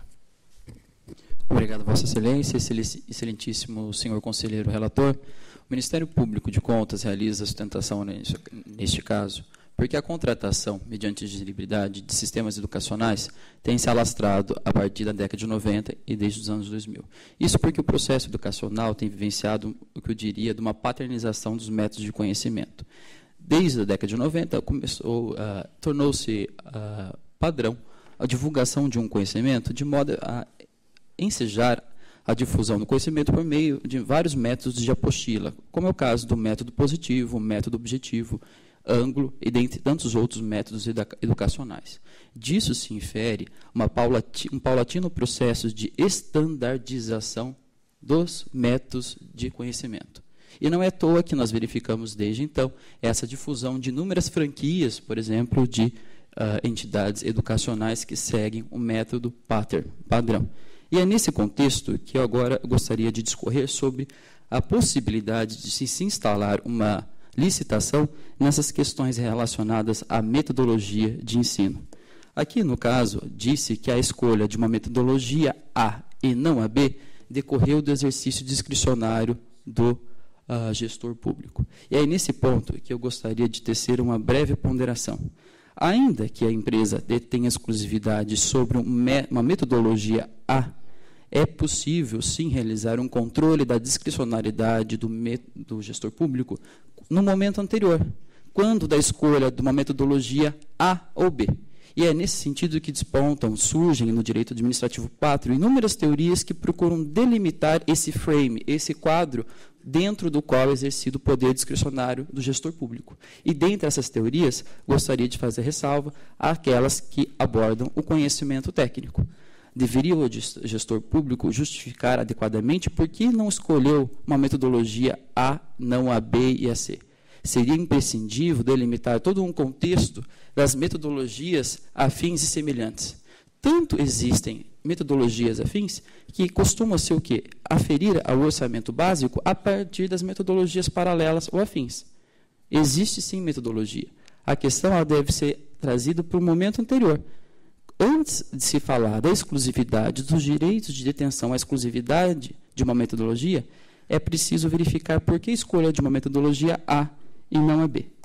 Obrigado, Vossa Excelência, excelentíssimo senhor conselheiro relator. O Ministério Público de Contas realiza a sustentação neste caso porque a contratação, mediante exigibilidade de sistemas educacionais, tem se alastrado a partir da década de 90 e desde os anos 2000. Isso porque o processo educacional tem vivenciado o que eu diria de uma paternização dos métodos de conhecimento desde a década de 90, começou, uh, tornou-se uh, padrão a divulgação de um conhecimento de modo a ensejar a difusão do conhecimento por meio de vários métodos de apostila, como é o caso do método positivo, método objetivo, ângulo e dentre tantos outros métodos educacionais. Disso se infere paulati um paulatino processo de estandardização dos métodos de conhecimento. E não é à toa que nós verificamos desde então essa difusão de inúmeras franquias, por exemplo, de uh, entidades educacionais que seguem o método pattern, padrão. E é nesse contexto que eu agora gostaria de discorrer sobre a possibilidade de se instalar uma licitação nessas questões relacionadas à metodologia de ensino. Aqui, no caso, disse que a escolha de uma metodologia A e não a B decorreu do exercício discricionário do uh, gestor público. E é nesse ponto que eu gostaria de tecer uma breve ponderação. Ainda que a empresa detenha exclusividade sobre uma metodologia A, é possível sim realizar um controle da discricionariedade do, do gestor público no momento anterior, quando da escolha de uma metodologia A ou B. E é nesse sentido que despontam, surgem no direito administrativo pátrio inúmeras teorias que procuram delimitar esse frame, esse quadro dentro do qual é exercido o poder discricionário do gestor público. E dentre essas teorias, gostaria de fazer ressalva àquelas que abordam o conhecimento técnico. deveria o gestor público justificar adequadamente por que não escolheu uma metodologia A, não a B e a C. Seria imprescindível delimitar todo um contexto das metodologias afins e semelhantes. Tanto existem metodologias afins que costumam ser o quê? Aferir ao orçamento básico a partir das metodologias paralelas ou afins. Existe sim metodologia. A questão deve ser trazida para o momento anterior. Antes de se falar da exclusividade dos direitos de detenção à exclusividade de uma metodologia, é preciso verificar por que a escolha de uma metodologia A e não a B.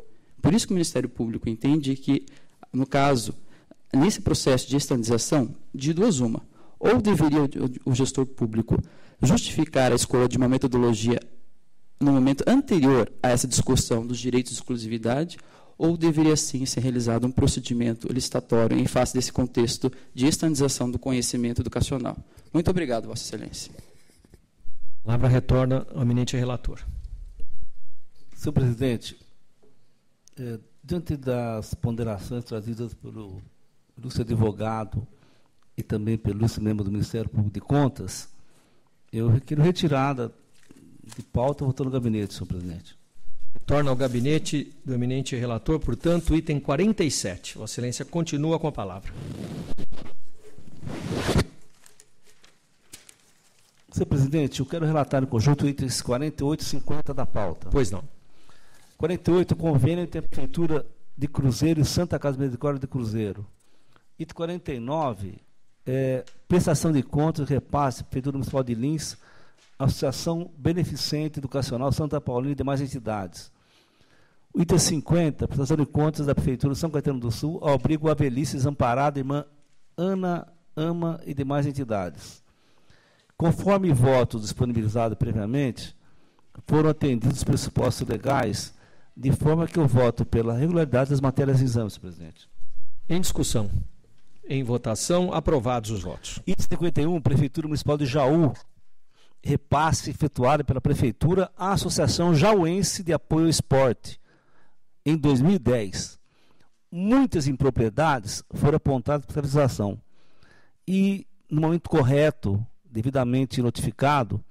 Por isso que o Ministério Público entende que, no caso, nesse processo de estandarização, de duas uma, ou deveria o gestor público justificar a escolha de uma metodologia no momento anterior a essa discussão dos direitos de exclusividade, ou deveria sim ser realizado um procedimento licitatório em face desse contexto de estandarização do conhecimento educacional. Muito obrigado, Vossa Excelência. A palavra retorna ao eminente relator. Senhor presidente, é, diante das ponderações trazidas pelo ilustre advogado e também pelo ilustre membro do Ministério Público de Contas, eu requiro retirada de pauta, voltando ao gabinete, senhor presidente. Torna ao gabinete do eminente relator, portanto, item 47. Vossa Excelência continua com a palavra. Senhor presidente, eu quero relatar em conjunto itens 48 e 50 da pauta. Pois não. 48, convênio entre a Prefeitura de Cruzeiro e Santa Casa Misericórdia de Cruzeiro. Item 49, é, prestação de contas, repasse, Prefeitura Municipal de Lins, Associação Beneficente Educacional Santa Paulina e demais entidades. Item 50, prestação de contas da Prefeitura de São Caetano do Sul, ao abrigo Abelice Desamparada, irmã Ana Ama e demais entidades. Conforme votos disponibilizados previamente, foram atendidos os pressupostos legais, de forma que eu voto pela regularidade das matérias em exame, senhor presidente. Em discussão. Em votação, aprovados os votos. Item 51, Prefeitura Municipal de Jaú, repasse efetuado pela Prefeitura à Associação Jauense de Apoio ao Esporte, em 2010. Muitas impropriedades foram apontadas para fiscalização. E, no momento correto, devidamente notificado,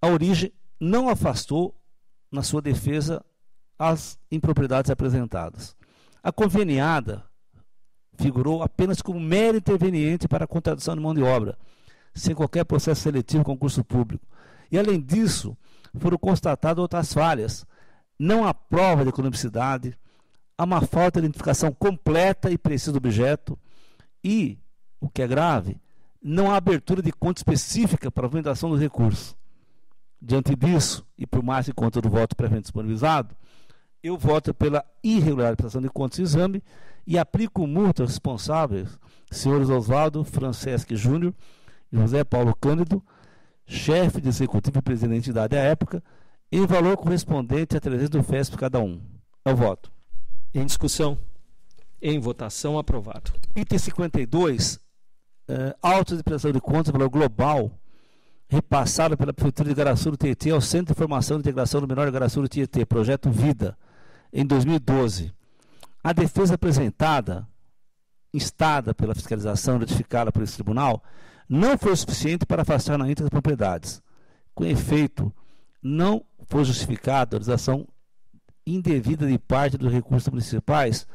a origem não afastou, na sua defesa, as impropriedades apresentadas. A conveniada figurou apenas como mero interveniente para a contratação de mão de obra, sem qualquer processo seletivo concurso público. E, além disso, foram constatadas outras falhas. Não há prova de economicidade, há uma falta de identificação completa e precisa do objeto e, o que é grave, não há abertura de conta específica para a movimentação dos recursos. Diante disso, e por mais que conta do voto previamente disponibilizado, eu voto pela irregularização de contas do exame e aplico multa aos responsáveis, senhores Oswaldo Franceschi Júnior e José Paulo Cândido, chefe de executivo e presidente da época, em valor correspondente a 300 do FESP cada um. Eu voto. Em discussão. Em votação, aprovado. Item 52, uh, autos de prestação de contas valor global repassado pela Prefeitura de Garaçuru Tietê ao Centro de Informação e Integração do Menor de Garaçuru Tietê, projeto Vida, em 2012. A defesa apresentada, instada pela fiscalização ratificada por esse tribunal, não foi suficiente para afastar na íntegra as propriedades. Com efeito, não foi justificada a utilização indevida de parte dos recursos municipais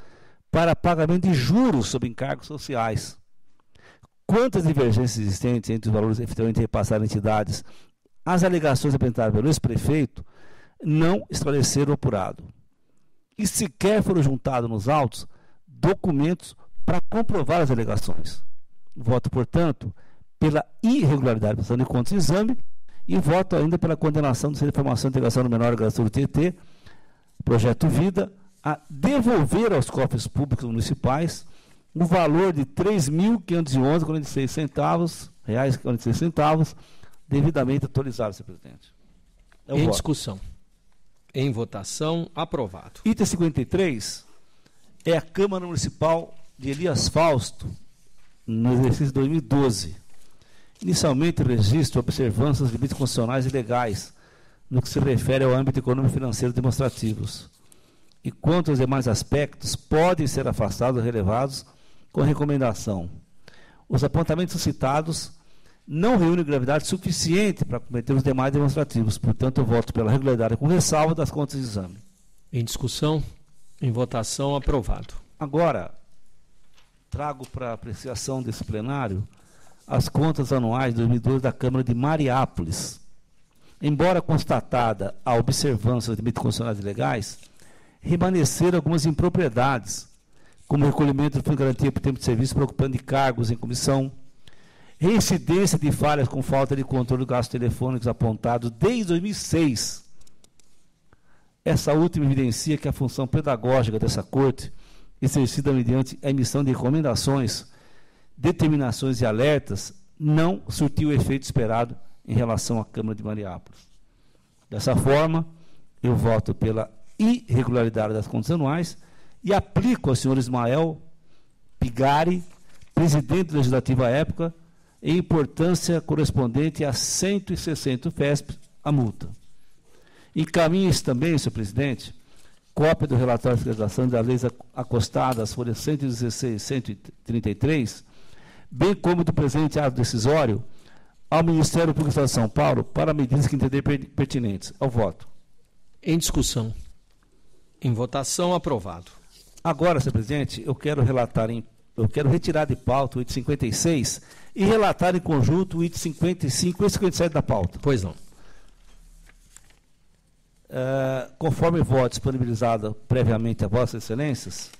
para pagamento de juros sobre encargos sociais quantas divergências existentes entre os valores efetivamente repassados a entidades, as alegações apresentadas pelo ex-prefeito não esclareceram o apurado. E sequer foram juntados nos autos documentos para comprovar as alegações. Voto, portanto, pela irregularidade da de contas do exame e voto ainda pela condenação do Centro de Informação e Integração do Menor Gratuito TT, projeto Vida, a devolver aos cofres públicos municipais o valor de R$ 3.511,46 centavos, reais 46 centavos, devidamente atualizado, senhor presidente. É em voto. discussão. Em votação, aprovado. Item 53 é a Câmara Municipal de Elias Fausto, no exercício de 2012. Inicialmente, registro observâncias de limites constitucionais e legais no que se refere ao âmbito econômico financeiro demonstrativos. E quanto aos demais aspectos, podem ser afastados ou relevados com recomendação. os apontamentos citados não reúnem gravidade suficiente para cometer os demais demonstrativos. Portanto, eu voto pela regularidade com ressalva das contas de exame. Em discussão, em votação, aprovado. Agora, trago para apreciação desse plenário as contas anuais de 2012 da Câmara de Mariápolis. Embora constatada a observância de limites constitucionais legais, remanesceram algumas impropriedades, como recolhimento do fundo de garantia por tempo de serviço preocupando de cargos em comissão, reincidência de falhas com falta de controle de gastos telefônicos apontados desde 2006. Essa última evidencia que a função pedagógica dessa corte, exercida mediante a emissão de recomendações, determinações e alertas, não surtiu o efeito esperado em relação à Câmara de Mariápolis. Dessa forma, eu voto pela irregularidade das contas anuais e aplico ao senhor Ismael Pigari, presidente do legislativo à época, em importância correspondente a 160 FESP a multa. Encaminhe-se também, senhor presidente, cópia do relatório de fiscalização da lei acostada às folhas 116 e 133, bem como do presente ato decisório, ao Ministério Público de São Paulo para medidas que entender pertinentes. Ao voto. Em discussão. Em votação, aprovado. Agora, senhor presidente, eu quero relatar em, eu quero retirar de pauta o item 56 e relatar em conjunto o item 55 e 57 da pauta. Pois não. Uh, conforme voto disponibilizado previamente a Vossas Excelências,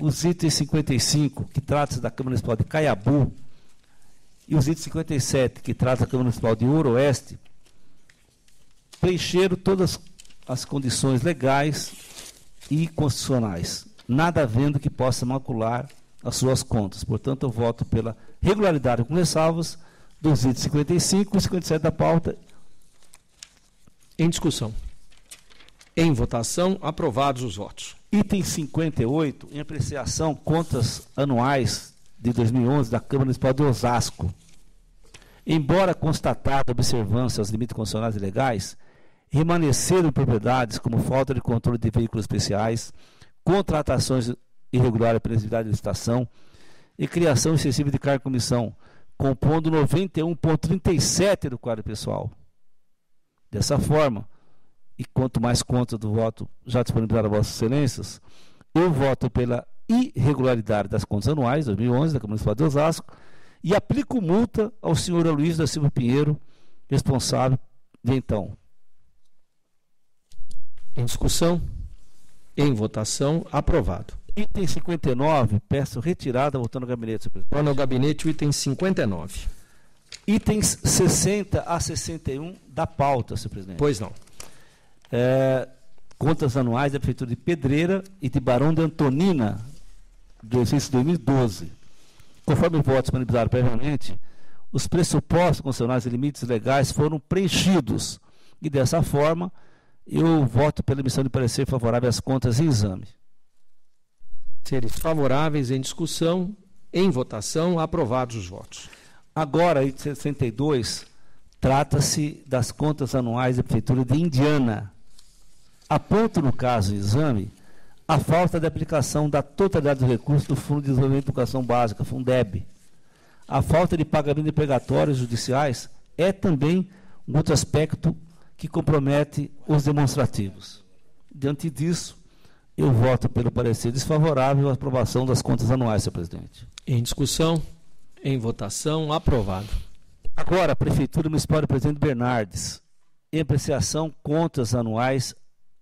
os itens 55, que trata da Câmara Municipal de Caiabu, e os itens 57, que trata da Câmara Municipal de Ouro Oeste, preencheram todas as condições legais e constitucionais, nada havendo que possa macular as suas contas. Portanto, eu voto pela regularidade com ressalvas dos itens 55 e 57 da pauta. Em discussão. Em votação, aprovados os votos. Item 58, em apreciação, contas anuais de 2011 da Câmara Municipal de Osasco. Embora constatada a observância aos limites constitucionais e legais, remanesceram propriedades como falta de controle de veículos especiais, contratações irregulares pela atividade de licitação, e criação excessiva de cargo de comissão, compondo 91,37% do quadro pessoal. Dessa forma, e quanto mais conta do voto já disponibilizado a Vossas Excelências, eu voto pela irregularidade das contas anuais 2011 da Câmara Municipal de Osasco e aplico multa ao senhor Luiz da Silva Pinheiro, responsável de então. Em discussão, em votação, aprovado. Item 59, peço retirada, voltando ao gabinete, senhor presidente. no gabinete o item 59. Itens 60 a 61 da pauta, senhor presidente. Pois não. É, contas anuais da Prefeitura de Pedreira e de Barão de Antonina, do exercício 2012. Conforme o voto disponibilizado previamente, os pressupostos constitucionais e limites legais foram preenchidos e, dessa forma, eu voto pela emissão de parecer favorável às contas em exame. Seres favoráveis em discussão, em votação, aprovados os votos. Agora, item 62, trata-se das contas anuais da Prefeitura de Indiana. Aponto, no caso exame, a falta de aplicação da totalidade dos recursos do Fundo de Desenvolvimento de Educação Básica, Fundeb. A falta de pagamento de pregatórios judiciais é também um outro aspecto que compromete os demonstrativos. Diante disso, eu voto pelo parecer desfavorável à aprovação das contas anuais, senhor presidente. Em discussão, em votação, aprovado. Agora, a Prefeitura Municipal de Presidente Bernardes. Em apreciação, contas anuais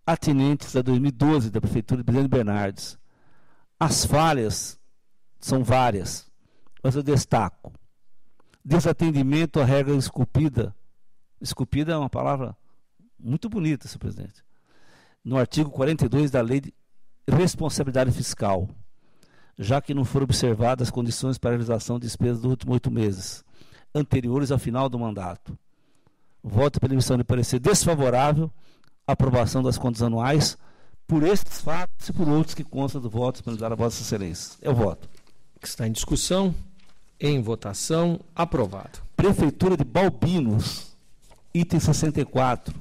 atinentes a 2012 da Prefeitura de Presidente Bernardes. As falhas são várias, mas eu destaco. Desatendimento à regra esculpida. Esculpida é uma palavra muito bonita, senhor presidente. No artigo 42 da Lei de Responsabilidade Fiscal, já que não foram observadas as condições para a realização de despesas dos últimos oito meses, anteriores ao final do mandato. Voto pela emissão de parecer desfavorável à aprovação das contas anuais por estes fatos e por outros que constam do voto disponibilizado a Vossa Excelência. Eu voto. Que está em discussão, em votação, aprovado. Prefeitura de Balbinos, item 64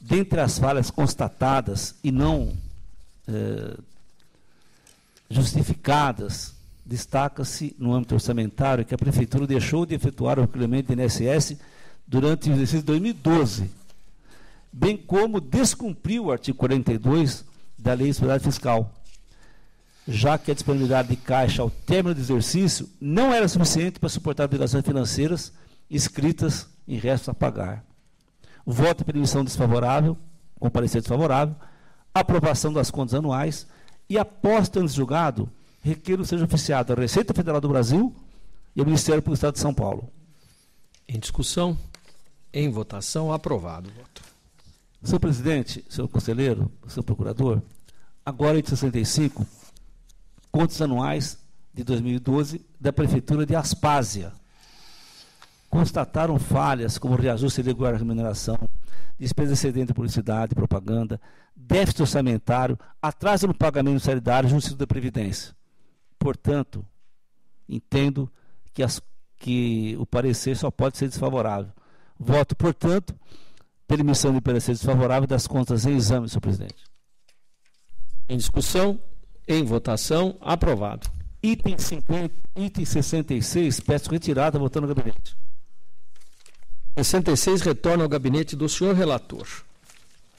dentre as falhas constatadas e não é, justificadas destaca-se no âmbito orçamentário que a Prefeitura deixou de efetuar o recolhimento do INSS durante o exercício de 2012, bem como descumpriu o artigo 42 da Lei de Responsabilidade Fiscal, já que a disponibilidade de caixa ao término do exercício não era suficiente para suportar obrigações financeiras escritas em restos a pagar. Voto pela emissão desfavorável, com parecer desfavorável, aprovação das contas anuais e, após ter julgado, requeiro seja oficiado a Receita Federal do Brasil e ao Ministério Público do Estado de São Paulo. Em discussão, em votação, aprovado. Voto. Senhor presidente, senhor conselheiro, senhor procurador, agora em 65, contas anuais de 2012 da Prefeitura de Aspásia. Constataram falhas como reajuste irregular à remuneração, despesa excedente de publicidade e propaganda, déficit orçamentário, atraso no pagamento e justiça da Previdência. Portanto, entendo que, as, que o parecer só pode ser desfavorável. Voto, portanto, pela emissão de parecer desfavorável das contas em exame, senhor presidente. Em discussão, em votação, aprovado. Item, 50, item 66, peço retirada, votando no gabinete. 66 retorna ao gabinete do senhor relator.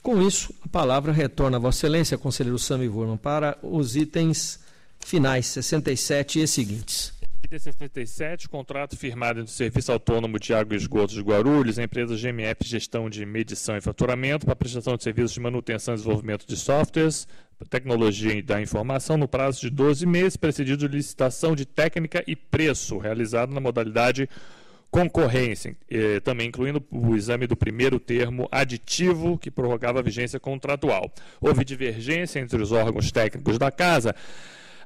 Com isso, a palavra retorna a Vossa Excelência, conselheiro Sami Vorman, para os itens finais 67 e seguintes. Item 67, contrato firmado entre o Serviço Autônomo de Água e Esgotos de Guarulhos, a empresa GMF Gestão de Medição e Faturamento, para prestação de serviços de manutenção e desenvolvimento de softwares, tecnologia da informação, no prazo de 12 meses, precedido de licitação de técnica e preço, realizado na modalidade concorrência, eh, também incluindo o exame do primeiro termo aditivo que prorrogava a vigência contratual. Houve divergência entre os órgãos técnicos da casa.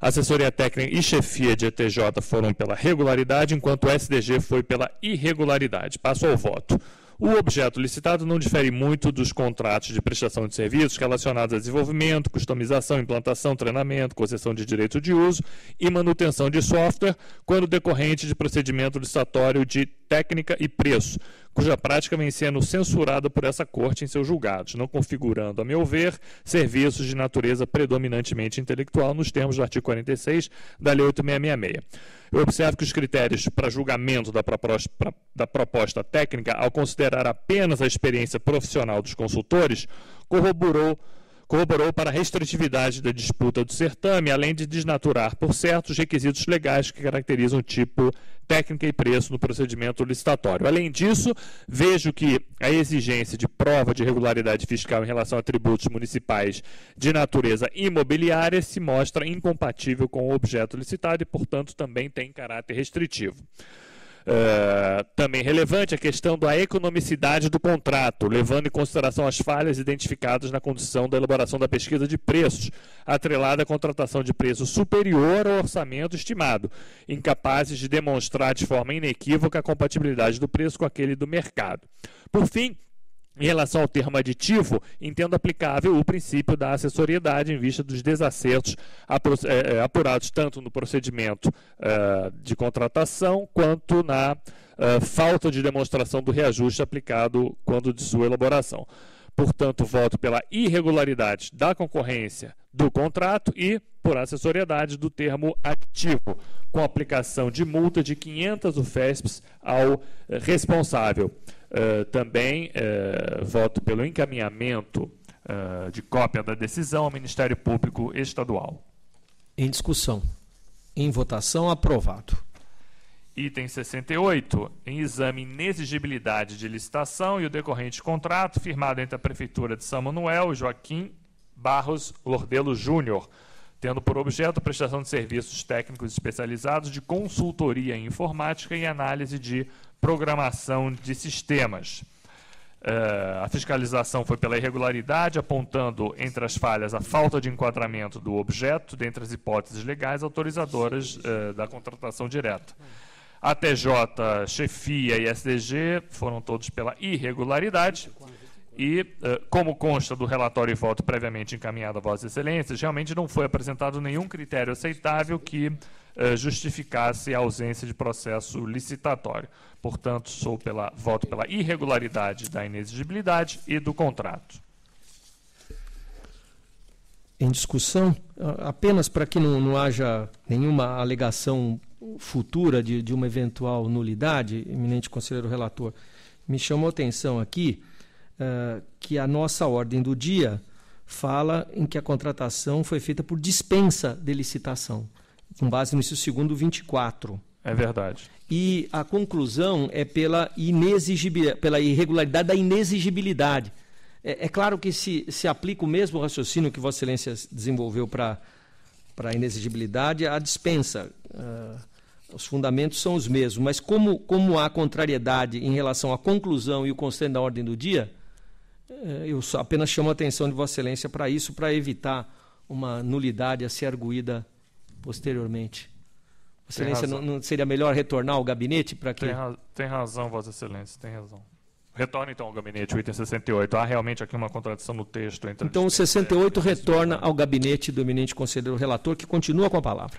Assessoria técnica e chefia de ETJ foram pela regularidade, enquanto o SDG foi pela irregularidade. Passo ao voto. O objeto licitado não difere muito dos contratos de prestação de serviços relacionados a desenvolvimento, customização, implantação, treinamento, concessão de direito de uso e manutenção de software, quando decorrente de procedimento licitatório de técnica e preço, cuja prática vem sendo censurada por essa corte em seus julgados, não configurando, a meu ver, serviços de natureza predominantemente intelectual nos termos do artigo 46 da Lei 8666. Eu observo que os critérios para julgamento da proposta, da proposta técnica, ao considerar apenas a experiência profissional dos consultores, corroborou corroborou para a restritividade da disputa do certame, além de desnaturar por certos requisitos legais que caracterizam o tipo técnica e preço no procedimento licitatório. Além disso, vejo que a exigência de prova de regularidade fiscal em relação a tributos municipais de natureza imobiliária se mostra incompatível com o objeto licitado e, portanto, também tem caráter restritivo. Uh, também relevante a questão da economicidade do contrato, levando em consideração as falhas identificadas na condição da elaboração da pesquisa de preços, atrelada à contratação de preço superior ao orçamento estimado, incapazes de demonstrar de forma inequívoca a compatibilidade do preço com aquele do mercado. Por fim, em relação ao termo aditivo, entendo aplicável o princípio da assessoriedade em vista dos desacertos eh, eh, apurados tanto no procedimento uh, de contratação quanto na falta de demonstração do reajuste aplicado quando de sua elaboração. Portanto, voto pela irregularidade da concorrência do contrato e por assessoriedade do termo aditivo, com aplicação de multa de 500 UFESPs ao responsável. Uh, também uh, voto pelo encaminhamento uh, de cópia da decisão ao Ministério Público Estadual. Em discussão. Em votação, aprovado. Item 68, em exame inexigibilidade de licitação e o decorrente contrato firmado entre a Prefeitura de São Manuel e Joaquim Barros Lordelo Júnior, tendo por objeto a prestação de serviços técnicos especializados de consultoria em informática e análise de programação de sistemas. Uh, a fiscalização foi pela irregularidade, apontando entre as falhas a falta de enquadramento do objeto, dentre as hipóteses legais autorizadoras uh, da contratação direta. A TJ, chefia e SDG foram todos pela irregularidade. E, uh, como consta do relatório e voto previamente encaminhado a Vossas Excelências, realmente não foi apresentado nenhum critério aceitável que uh, justificasse a ausência de processo licitatório. Portanto, sou pela, voto pela irregularidade da inexigibilidade e do contrato. em discussão, apenas para que não, não haja nenhuma alegação futura de, de uma eventual nulidade, eminente conselheiro relator, me chamou a atenção aqui uh, que a nossa ordem do dia fala em que a contratação foi feita por dispensa de licitação, com base no inciso segundo 24. É verdade. E a conclusão é pela, inexigibilidade, pela irregularidade da inexigibilidade. É, é, claro que se, se aplica o mesmo raciocínio que Vossa Excelência desenvolveu para a inexigibilidade, a dispensa. Uh, os fundamentos são os mesmos, mas como, como há contrariedade em relação à conclusão e o constante da ordem do dia, eu apenas chamo a atenção de Vossa Excelência para isso, para evitar uma nulidade a ser arguída posteriormente. Vossa Excelência, não, não, seria melhor retornar ao gabinete para que. Tem, ra tem razão, Vossa Excelência, tem razão. Retorna então ao gabinete, o item 68. Há realmente aqui uma contradição no texto. Entre então, o 68 retorna ao gabinete do eminente conselheiro relator, que continua com a palavra.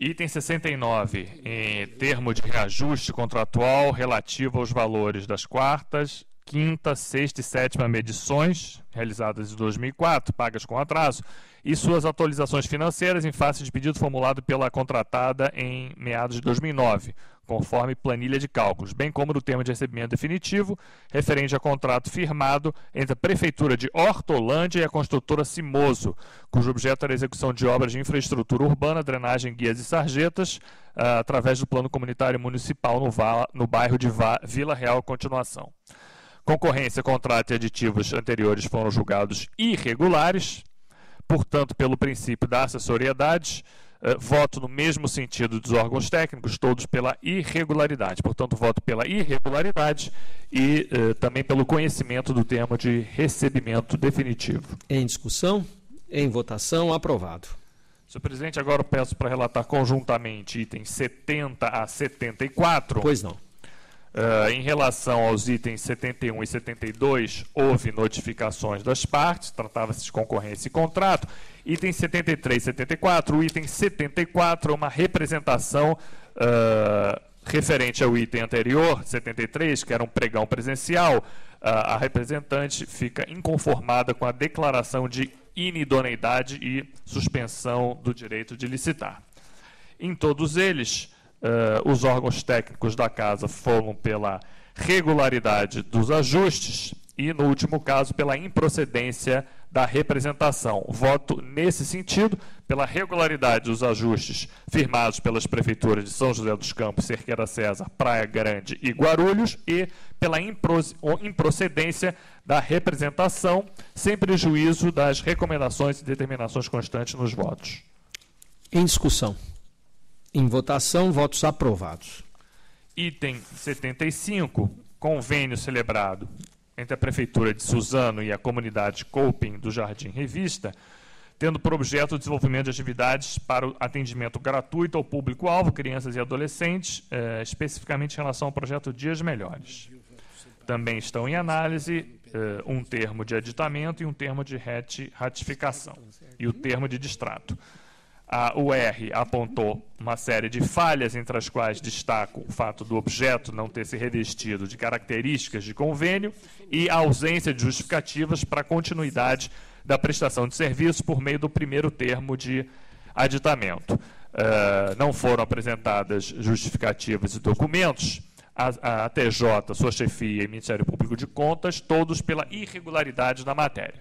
Item 69, em termo de reajuste contratual relativo aos valores das quartas, quinta, sexta e sétima medições, realizadas em 2004, pagas com atraso, e suas atualizações financeiras em face de pedido formulado pela contratada em meados de 2009, conforme planilha de cálculos, bem como do termo de recebimento definitivo referente a contrato firmado entre a Prefeitura de Hortolândia e a construtora Simoso, cujo objeto era a execução de obras de infraestrutura urbana, drenagem, guias e sarjetas, uh, através do Plano Comunitário Municipal no, no bairro de Vila Real Continuação. Concorrência, contrato e aditivos anteriores foram julgados irregulares, portanto, pelo princípio da assessoriedade, eh, voto no mesmo sentido dos órgãos técnicos, todos pela irregularidade. Portanto, voto pela irregularidade e eh, também pelo conhecimento do termo de recebimento definitivo. Em discussão, em votação, aprovado. Senhor presidente, agora eu peço para relatar conjuntamente itens 70 a 74. Pois não. Uh, em relação aos itens 71 e 72, houve notificações das partes, tratava-se de concorrência e contrato. Item 73 e 74, o item 74 é uma representação uh, referente ao item anterior, 73, que era um pregão presencial. Uh, a representante fica inconformada com a declaração de inidoneidade e suspensão do direito de licitar. Em todos eles, uh, os órgãos técnicos da casa foram pela regularidade dos ajustes e, no último caso, pela improcedência da representação. Voto nesse sentido, pela regularidade dos ajustes firmados pelas prefeituras de São José dos Campos, Cerqueira César, Praia Grande e Guarulhos e pela improcedência da representação, sem prejuízo das recomendações e determinações constantes nos votos. Em discussão. Em votação, votos aprovados. Item 75, convênio celebrado entre a Prefeitura de Suzano e a comunidade Coping do Jardim Revista, tendo por objeto o desenvolvimento de atividades para o atendimento gratuito ao público-alvo, crianças e adolescentes, eh, especificamente em relação ao projeto Dias Melhores. Também estão em análise eh, um termo de aditamento e um termo de ratificação, e o termo de distrato a UR apontou uma série de falhas, entre as quais destaco o fato do objeto não ter se revestido de características de convênio e a ausência de justificativas para a continuidade da prestação de serviços por meio do primeiro termo de aditamento. Uh, não foram apresentadas justificativas e documentos. A, a TJ, sua chefia e Ministério Público de Contas, todos pela irregularidade da matéria.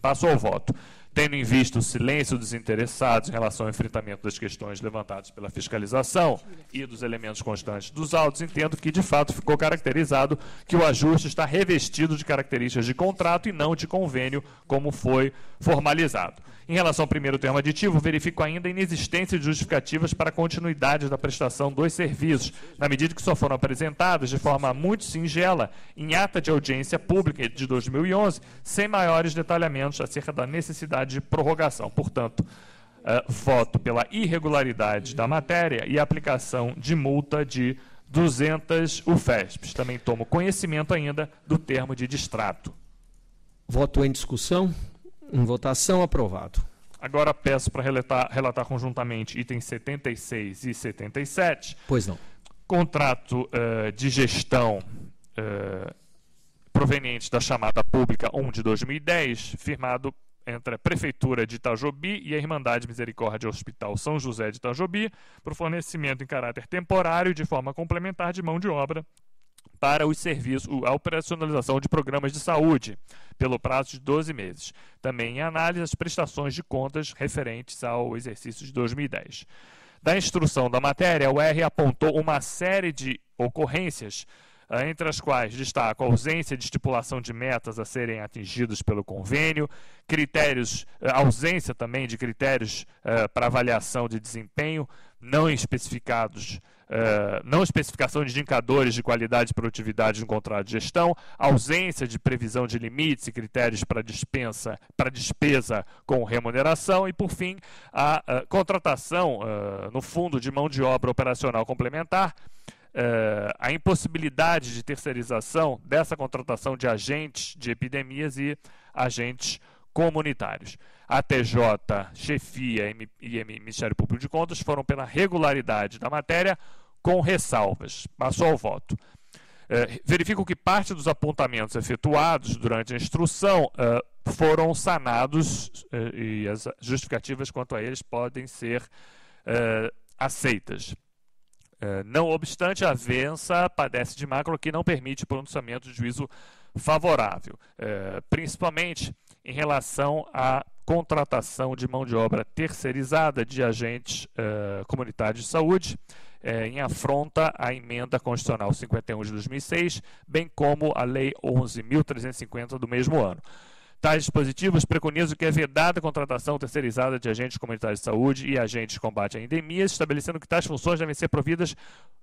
Passo ao voto tendo em vista o silêncio dos interessados em relação ao enfrentamento das questões levantadas pela fiscalização e dos elementos constantes dos autos, entendo que, de fato, ficou caracterizado que o ajuste está revestido de características de contrato e não de convênio, como foi formalizado. Em relação ao primeiro termo aditivo, verifico ainda a inexistência de justificativas para a continuidade da prestação dos serviços, na medida que só foram apresentadas de forma muito singela em ata de audiência pública de 2011, sem maiores detalhamentos acerca da necessidade de prorrogação. Portanto, uh, voto pela irregularidade da matéria e aplicação de multa de 200 UFESPs. Também tomo conhecimento ainda do termo de distrato. Voto em discussão. Em votação, aprovado. Agora peço para relatar, relatar conjuntamente itens 76 e 77. Pois não. Contrato uh, de gestão uh, proveniente da chamada pública 1 de 2010, firmado entre a Prefeitura de Itajobi e a Irmandade Misericórdia Hospital São José de Itajobi para o fornecimento em caráter temporário de forma complementar de mão de obra para os serviços, a operacionalização de programas de saúde, pelo prazo de 12 meses. Também em análise as prestações de contas referentes ao exercício de 2010. Da instrução da matéria, o R apontou uma série de ocorrências entre as quais destaco a ausência de estipulação de metas a serem atingidas pelo convênio, critérios, ah, ausência também de critérios uh, para avaliação de desempenho não especificados, uh, não especificação de indicadores de qualidade e produtividade no contrato de gestão, ausência de previsão de limites e critérios para dispensa, para despesa com remuneração e, por fim, a, a contratação uh, no fundo de mão de obra operacional complementar uh, a impossibilidade de terceirização dessa contratação de agentes de epidemias e agentes comunitários. A TJ, chefia e Ministério Público de Contas foram pela regularidade da matéria, com ressalvas. Passou ao voto. Uh, verifico que parte dos apontamentos efetuados durante a instrução uh, foram sanados e as justificativas quanto a eles podem ser aceitas. É, não obstante, a vença padece de macro que não permite pronunciamento de juízo favorável, é, principalmente em relação à contratação de mão de obra terceirizada de agentes é, comunitários de saúde, em afronta à emenda constitucional 51 de 2006, bem como a Lei 11.350 do mesmo ano. Tais dispositivos preconizam que é vedada a contratação terceirizada de agentes comunitários de saúde e agentes de combate a endemias, estabelecendo que tais funções devem ser providas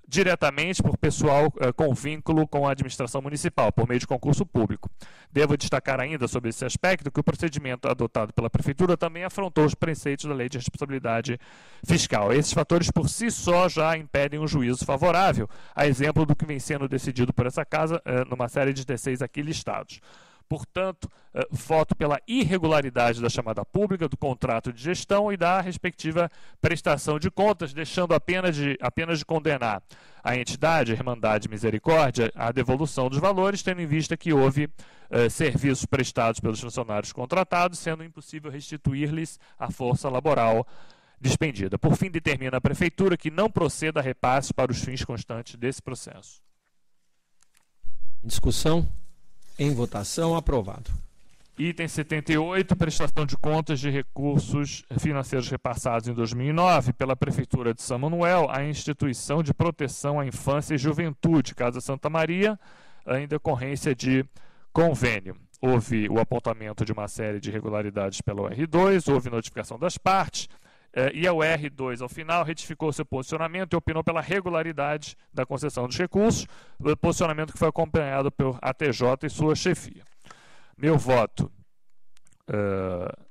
diretamente por pessoal uh, com vínculo com a administração municipal, por meio de concurso público. Devo destacar ainda sobre esse aspecto que o procedimento adotado pela Prefeitura também afrontou os preceitos da Lei de Responsabilidade Fiscal. Esses fatores por si só já impedem um juízo favorável, a exemplo do que vem sendo decidido por essa Casa uh, numa série de T6 aqui listados. Portanto, eh, voto pela irregularidade da chamada pública, do contrato de gestão e da respectiva prestação de contas, deixando apenas de, apenas de condenar a entidade, a Irmandade Misericórdia, à devolução dos valores, tendo em vista que houve uh, serviços prestados pelos funcionários contratados, sendo impossível restituir-lhes a força laboral despendida. Por fim, determina a Prefeitura que não proceda a repasse para os fins constantes desse processo. Discussão? Em votação, aprovado. Item 78, prestação de contas de recursos financeiros repassados em 2009 pela Prefeitura de São Manuel à Instituição de Proteção à Infância e Juventude, Casa Santa Maria, em decorrência de convênio. Houve o apontamento de uma série de irregularidades pela R2, houve notificação das partes, e a UR2, ao final, retificou seu posicionamento e opinou pela regularidade da concessão dos recursos, posicionamento que foi acompanhado pelo ATJ e sua chefia. Meu voto. Uh,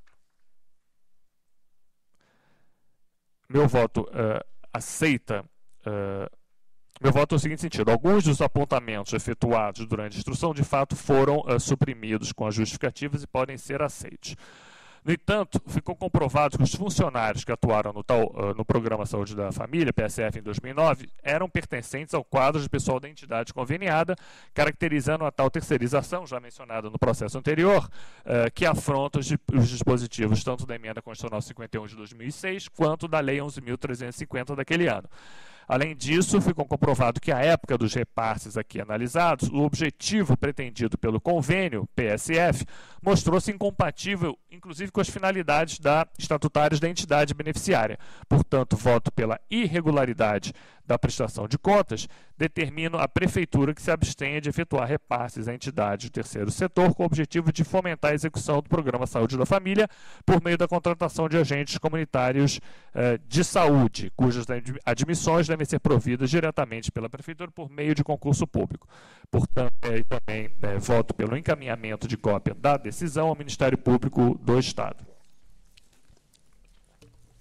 meu voto uh, aceita. Uh, meu voto é o seguinte sentido: alguns dos apontamentos efetuados durante a instrução de fato foram suprimidos com as justificativas e podem ser aceitos. No entanto, ficou comprovado que os funcionários que atuaram no, tal, no Programa Saúde da Família, PSF, em 2009, eram pertencentes ao quadro de pessoal da entidade conveniada, caracterizando a tal terceirização, já mencionada no processo anterior, que afronta os, dispositivos tanto da Emenda Constitucional 51 de 2006 quanto da Lei 11.350 daquele ano. Além disso, ficou comprovado que, à época dos repasses aqui analisados, o objetivo pretendido pelo convênio PSF mostrou-se incompatível, inclusive com as finalidades da, estatutárias da entidade beneficiária. Portanto, voto pela irregularidade da prestação de contas, determino a Prefeitura que se abstenha de efetuar repasses a entidades do terceiro setor com o objetivo de fomentar a execução do Programa Saúde da Família por meio da contratação de agentes comunitários eh, de saúde, cujas admissões devem ser providas diretamente pela Prefeitura por meio de concurso público. Portanto, é, também é, voto pelo encaminhamento de cópia da decisão ao Ministério Público do Estado.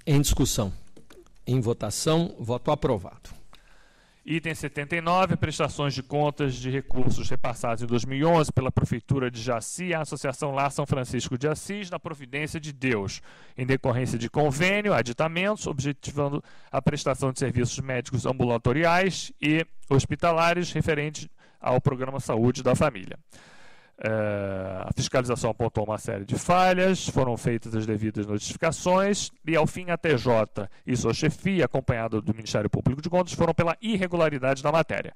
Em discussão. Em votação, voto aprovado. Item 79, prestações de contas de recursos repassados em 2011 pela Prefeitura de Jaci à Associação Lá São Francisco de Assis, na providência de Deus, em decorrência de convênio, aditamentos, objetivando a prestação de serviços médicos ambulatoriais e hospitalares referentes ao Programa Saúde da Família. Uh, a fiscalização apontou uma série de falhas, foram feitas as devidas notificações e, ao fim, a TJ e sua chefia, acompanhada do Ministério Público de Contas, foram pela irregularidade da matéria.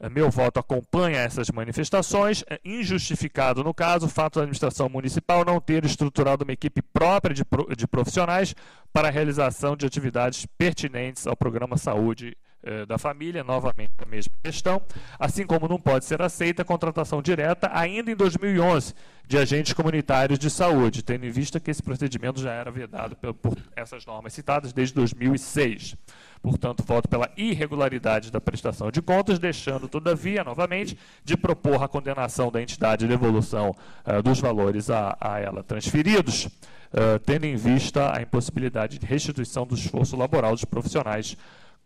Uh, meu voto acompanha essas manifestações. É injustificado, no caso, o fato da administração municipal não ter estruturado uma equipe própria de, de profissionais para a realização de atividades pertinentes ao programa Saúde eh, da família, novamente a mesma questão, assim como não pode ser aceita a contratação direta, ainda em 2011, de agentes comunitários de saúde, tendo em vista que esse procedimento já era vedado por, essas normas citadas desde 2006. Portanto, voto pela irregularidade da prestação de contas, deixando, todavia, novamente, de propor a condenação da entidade de devolução uh, dos valores a, a, ela transferidos, uh, tendo em vista a impossibilidade de restituição do esforço laboral dos profissionais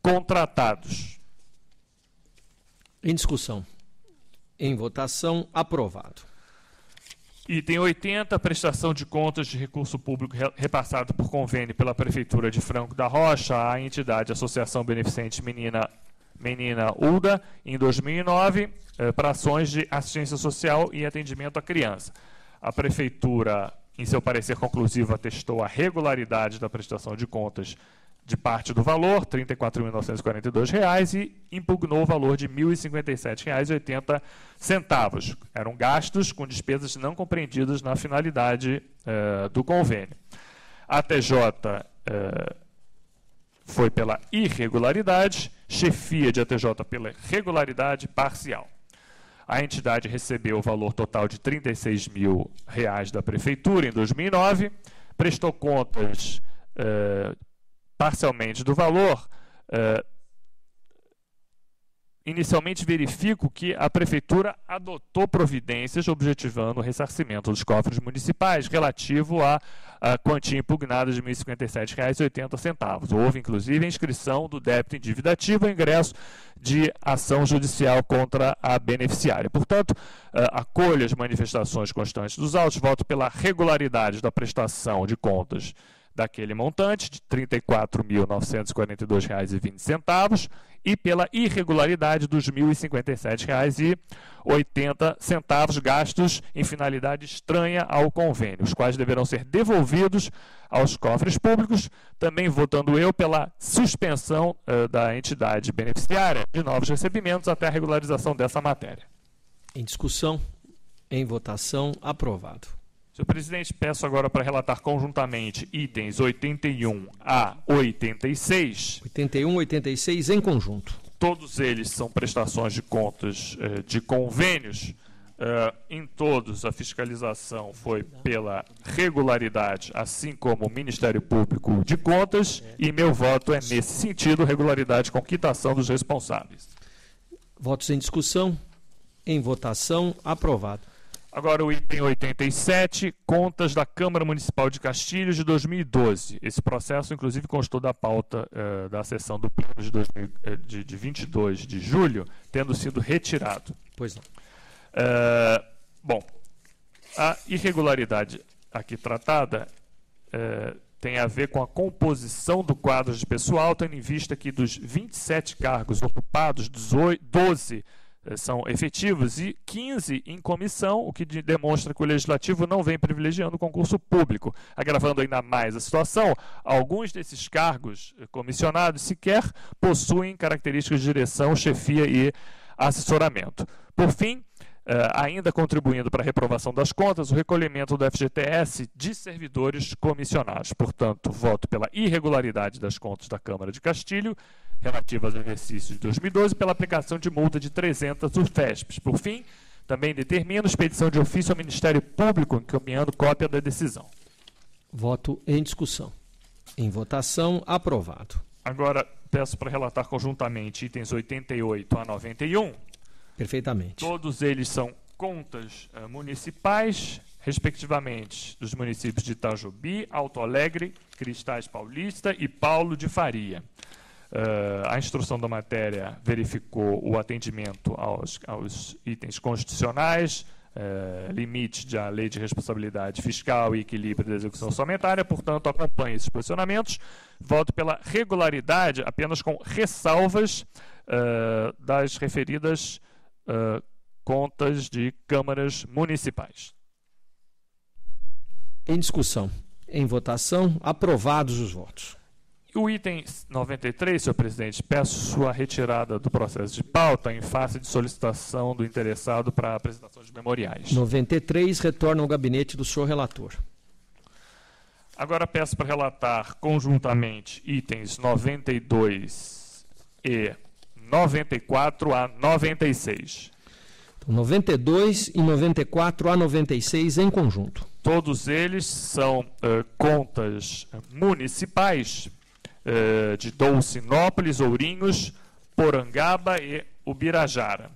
contratados. Em discussão. Em votação, aprovado. Item 80, prestação de contas de recurso público repassado por convênio pela Prefeitura de Franco da Rocha à entidade Associação Beneficente Menina, Menina UDA, em 2009, eh, para ações de assistência social e atendimento à criança. A Prefeitura, em seu parecer conclusivo, atestou a regularidade da prestação de contas de parte do valor, R$ 34.942, e impugnou o valor de R$ 1.057,80. Eram gastos com despesas não compreendidas na finalidade uh, do convênio. A TJ eh, foi pela irregularidade, chefia de ATJ pela regularidade parcial. A entidade recebeu o valor total de 36 mil reais da prefeitura em 2009, prestou contas uh, parcialmente do valor, uh, inicialmente verifico que a Prefeitura adotou providências objetivando o ressarcimento dos cofres municipais relativo à, à quantia impugnada de R$ 1.057,80. Houve, inclusive, a inscrição do débito endividativo e ingresso de ação judicial contra a beneficiária. Portanto, uh, acolho as manifestações constantes dos autos, voto pela regularidade da prestação de contas daquele montante de R$ 34.942,20 e pela irregularidade dos R$ 1.057,80 gastos em finalidade estranha ao convênio, os quais deverão ser devolvidos aos cofres públicos, também votando eu pela suspensão uh, da entidade beneficiária de novos recebimentos até a regularização dessa matéria. Em discussão, em votação, aprovado. Senhor presidente, peço agora para relatar conjuntamente itens 81 a 86. 81 e 86 em conjunto. Todos eles são prestações de contas eh, de convênios. Uh, em todos, a fiscalização foi pela regularidade, assim como o Ministério Público de Contas, e meu voto é nesse sentido, regularidade com quitação dos responsáveis. Votos em discussão, em votação, aprovado. Agora o item 87, contas da Câmara Municipal de Castilhos de 2012. Esse processo, inclusive, constou da pauta uh, da sessão do pleno de, 2000, uh, de, de 22 de julho, tendo sido retirado. Pois não. Uh, bom, a irregularidade aqui tratada tem a ver com a composição do quadro de pessoal, tendo em vista que dos 27 cargos ocupados, 12 eh, são efetivos e 15 em comissão, o que demonstra que o legislativo não vem privilegiando o concurso público. Agravando ainda mais a situação, alguns desses cargos eh, comissionados sequer possuem características de direção, chefia e assessoramento. Por fim, Uh, ainda contribuindo para a reprovação das contas, o recolhimento do FGTS de servidores comissionados. Portanto, voto pela irregularidade das contas da Câmara de Castilho relativas ao exercício de 2012 pela aplicação de multa de 300 UFESPs. Por fim, também determina expedição de ofício ao Ministério Público encaminhando cópia da decisão. Voto em discussão. Em votação, aprovado. Agora, peço para relatar conjuntamente itens 88 a 91. Perfeitamente. Todos eles são contas uh, municipais, respectivamente, dos municípios de Itajubi, Alto Alegre, Cristais Paulista e Paulo de Faria. Uh, a instrução da matéria verificou o atendimento aos, aos itens constitucionais, uh, limite da lei de responsabilidade fiscal e equilíbrio da execução orçamentária, portanto, acompanhe esses posicionamentos. Voto pela regularidade, apenas com ressalvas uh, das referidas contas de câmaras municipais. Em discussão. Em votação, aprovados os votos. O item 93, senhor presidente, peço sua retirada do processo de pauta em face de solicitação do interessado para a apresentação de memoriais. 93, retorna ao gabinete do senhor relator. Agora peço para relatar conjuntamente itens 92 e 94 a 96. Então, 92 e 94 a 96 em conjunto. Todos eles são uh, contas municipais uh, de Dolcinópolis, Ourinhos, Porangaba e Ubirajara.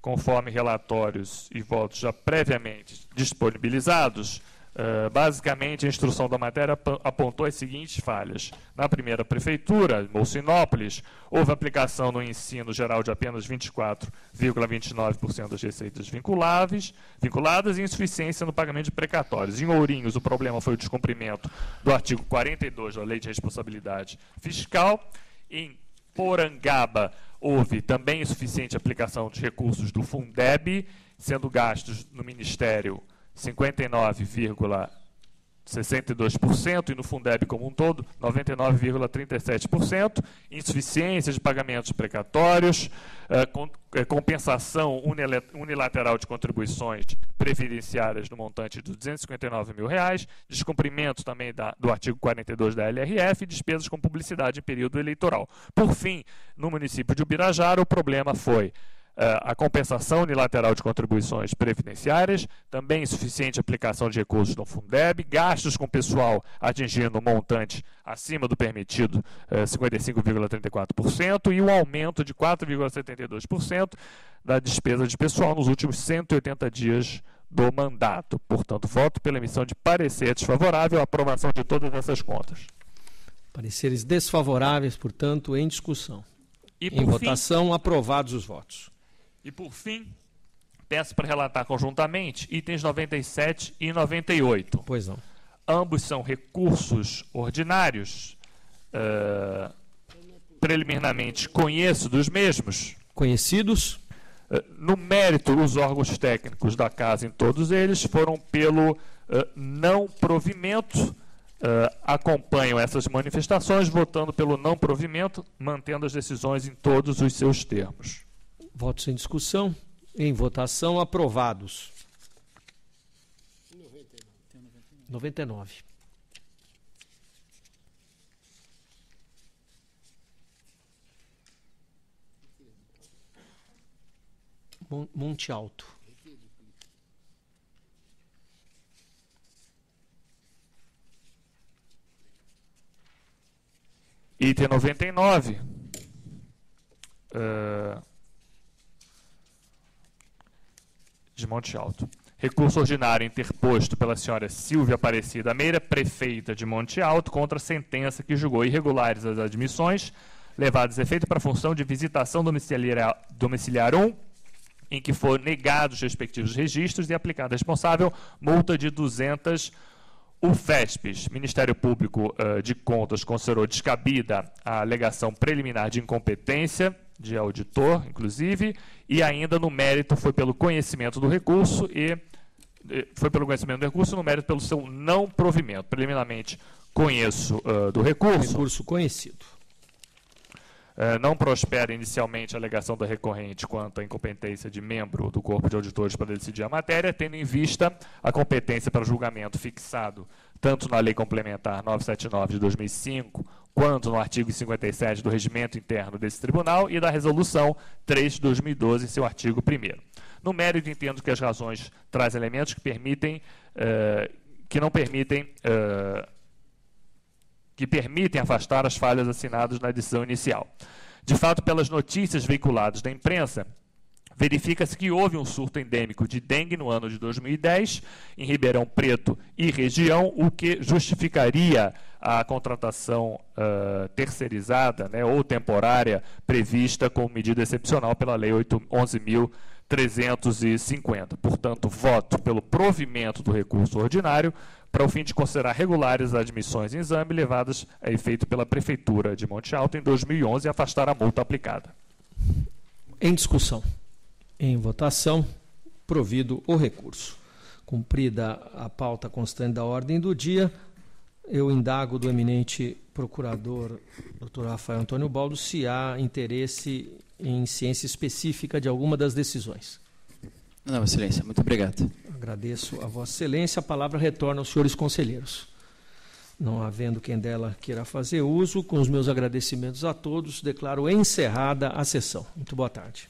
Conforme relatórios e votos já previamente disponibilizados, Uh, basicamente, a instrução da matéria apontou as seguintes falhas. Na primeira prefeitura, Molcinópolis, houve aplicação no ensino geral de apenas 24,29% das receitas vinculáveis, vinculadas e insuficiência no pagamento de precatórios. Em Ourinhos, o problema foi o descumprimento do artigo 42 da Lei de Responsabilidade Fiscal. Em Porangaba, houve também insuficiente aplicação de recursos do Fundeb, sendo gastos no Ministério 59,62% e no Fundeb como um todo, 99,37%, insuficiência de pagamentos precatórios, eh, eh, compensação unilateral de contribuições previdenciárias no montante de 259 mil reais, descumprimento também da, do artigo 42 da LRF e despesas com publicidade em período eleitoral. Por fim, no município de Ubirajara, o problema foi a compensação unilateral de contribuições previdenciárias, também insuficiente aplicação de recursos no Fundeb, gastos com pessoal atingindo um montante acima do permitido, 55,34%, eh, e um aumento de 4,72% da despesa de pessoal nos últimos 180 dias do mandato. Portanto, voto pela emissão de parecer desfavorável à aprovação de todas essas contas. Pareceres desfavoráveis, portanto, em discussão. E, em votação, fim, aprovados os votos. E por fim, peço para relatar conjuntamente itens 97 e 98. Pois não. Ambos são recursos ordinários. Uh, preliminarmente conheço dos mesmos. Conhecidos? Uh, no mérito, os órgãos técnicos da casa, em todos eles, foram pelo uh, não provimento. acompanham essas manifestações, votando pelo não provimento, mantendo as decisões em todos os seus termos. Votos em discussão. Em votação, aprovados. 99. Monte Alto. Item 99. Uh, de Monte Alto. Recurso ordinário interposto pela senhora Silvia Aparecida Meira, prefeita de Monte Alto, contra a sentença que julgou irregulares as admissões levadas a efeito para a função de visitação domiciliar, domiciliar 1, em que foram negados os respectivos registros e aplicada responsável multa de 200 UFESPs. Ministério Público uh, de Contas considerou descabida a alegação preliminar de incompetência de auditor, inclusive, e ainda no mérito foi pelo conhecimento do recurso e foi pelo conhecimento do recurso, no mérito pelo seu não provimento. Preliminarmente, conheço uh, do recurso. Recurso conhecido. Uh, não prospera inicialmente a alegação da recorrente quanto à incompetência de membro do corpo de auditores para decidir a matéria, tendo em vista a competência para julgamento fixado tanto na Lei Complementar 979 de 2005, quanto no artigo 57 do regimento interno desse tribunal e da Resolução 3 de 2012, em seu artigo 1 No mérito, entendo que as razões trazem elementos que permitem, uh, que não permitem, uh, que permitem afastar as falhas assinadas na decisão inicial. De fato, pelas notícias veiculadas na imprensa, verifica-se que houve um surto endêmico de dengue no ano de 2010 em Ribeirão Preto e região, o que justificaria a contratação uh, terceirizada né, ou temporária prevista como medida excepcional pela Lei 11.350. Portanto, voto pelo provimento do recurso ordinário para o fim de considerar regulares as admissões em exame levadas a efeito pela Prefeitura de Monte Alto em 2011 e afastar a multa aplicada. Em discussão. Em votação, provido o recurso. Cumprida a pauta constante da ordem do dia, eu indago do eminente procurador, doutor Rafael Antônio Baldo, se há interesse em ciência específica de alguma das decisões. Não, Excelência, muito obrigado. Agradeço a Vossa Excelência. A palavra retorna aos senhores conselheiros. Não havendo quem dela queira fazer uso, com os meus agradecimentos a todos, declaro encerrada a sessão. Muito boa tarde.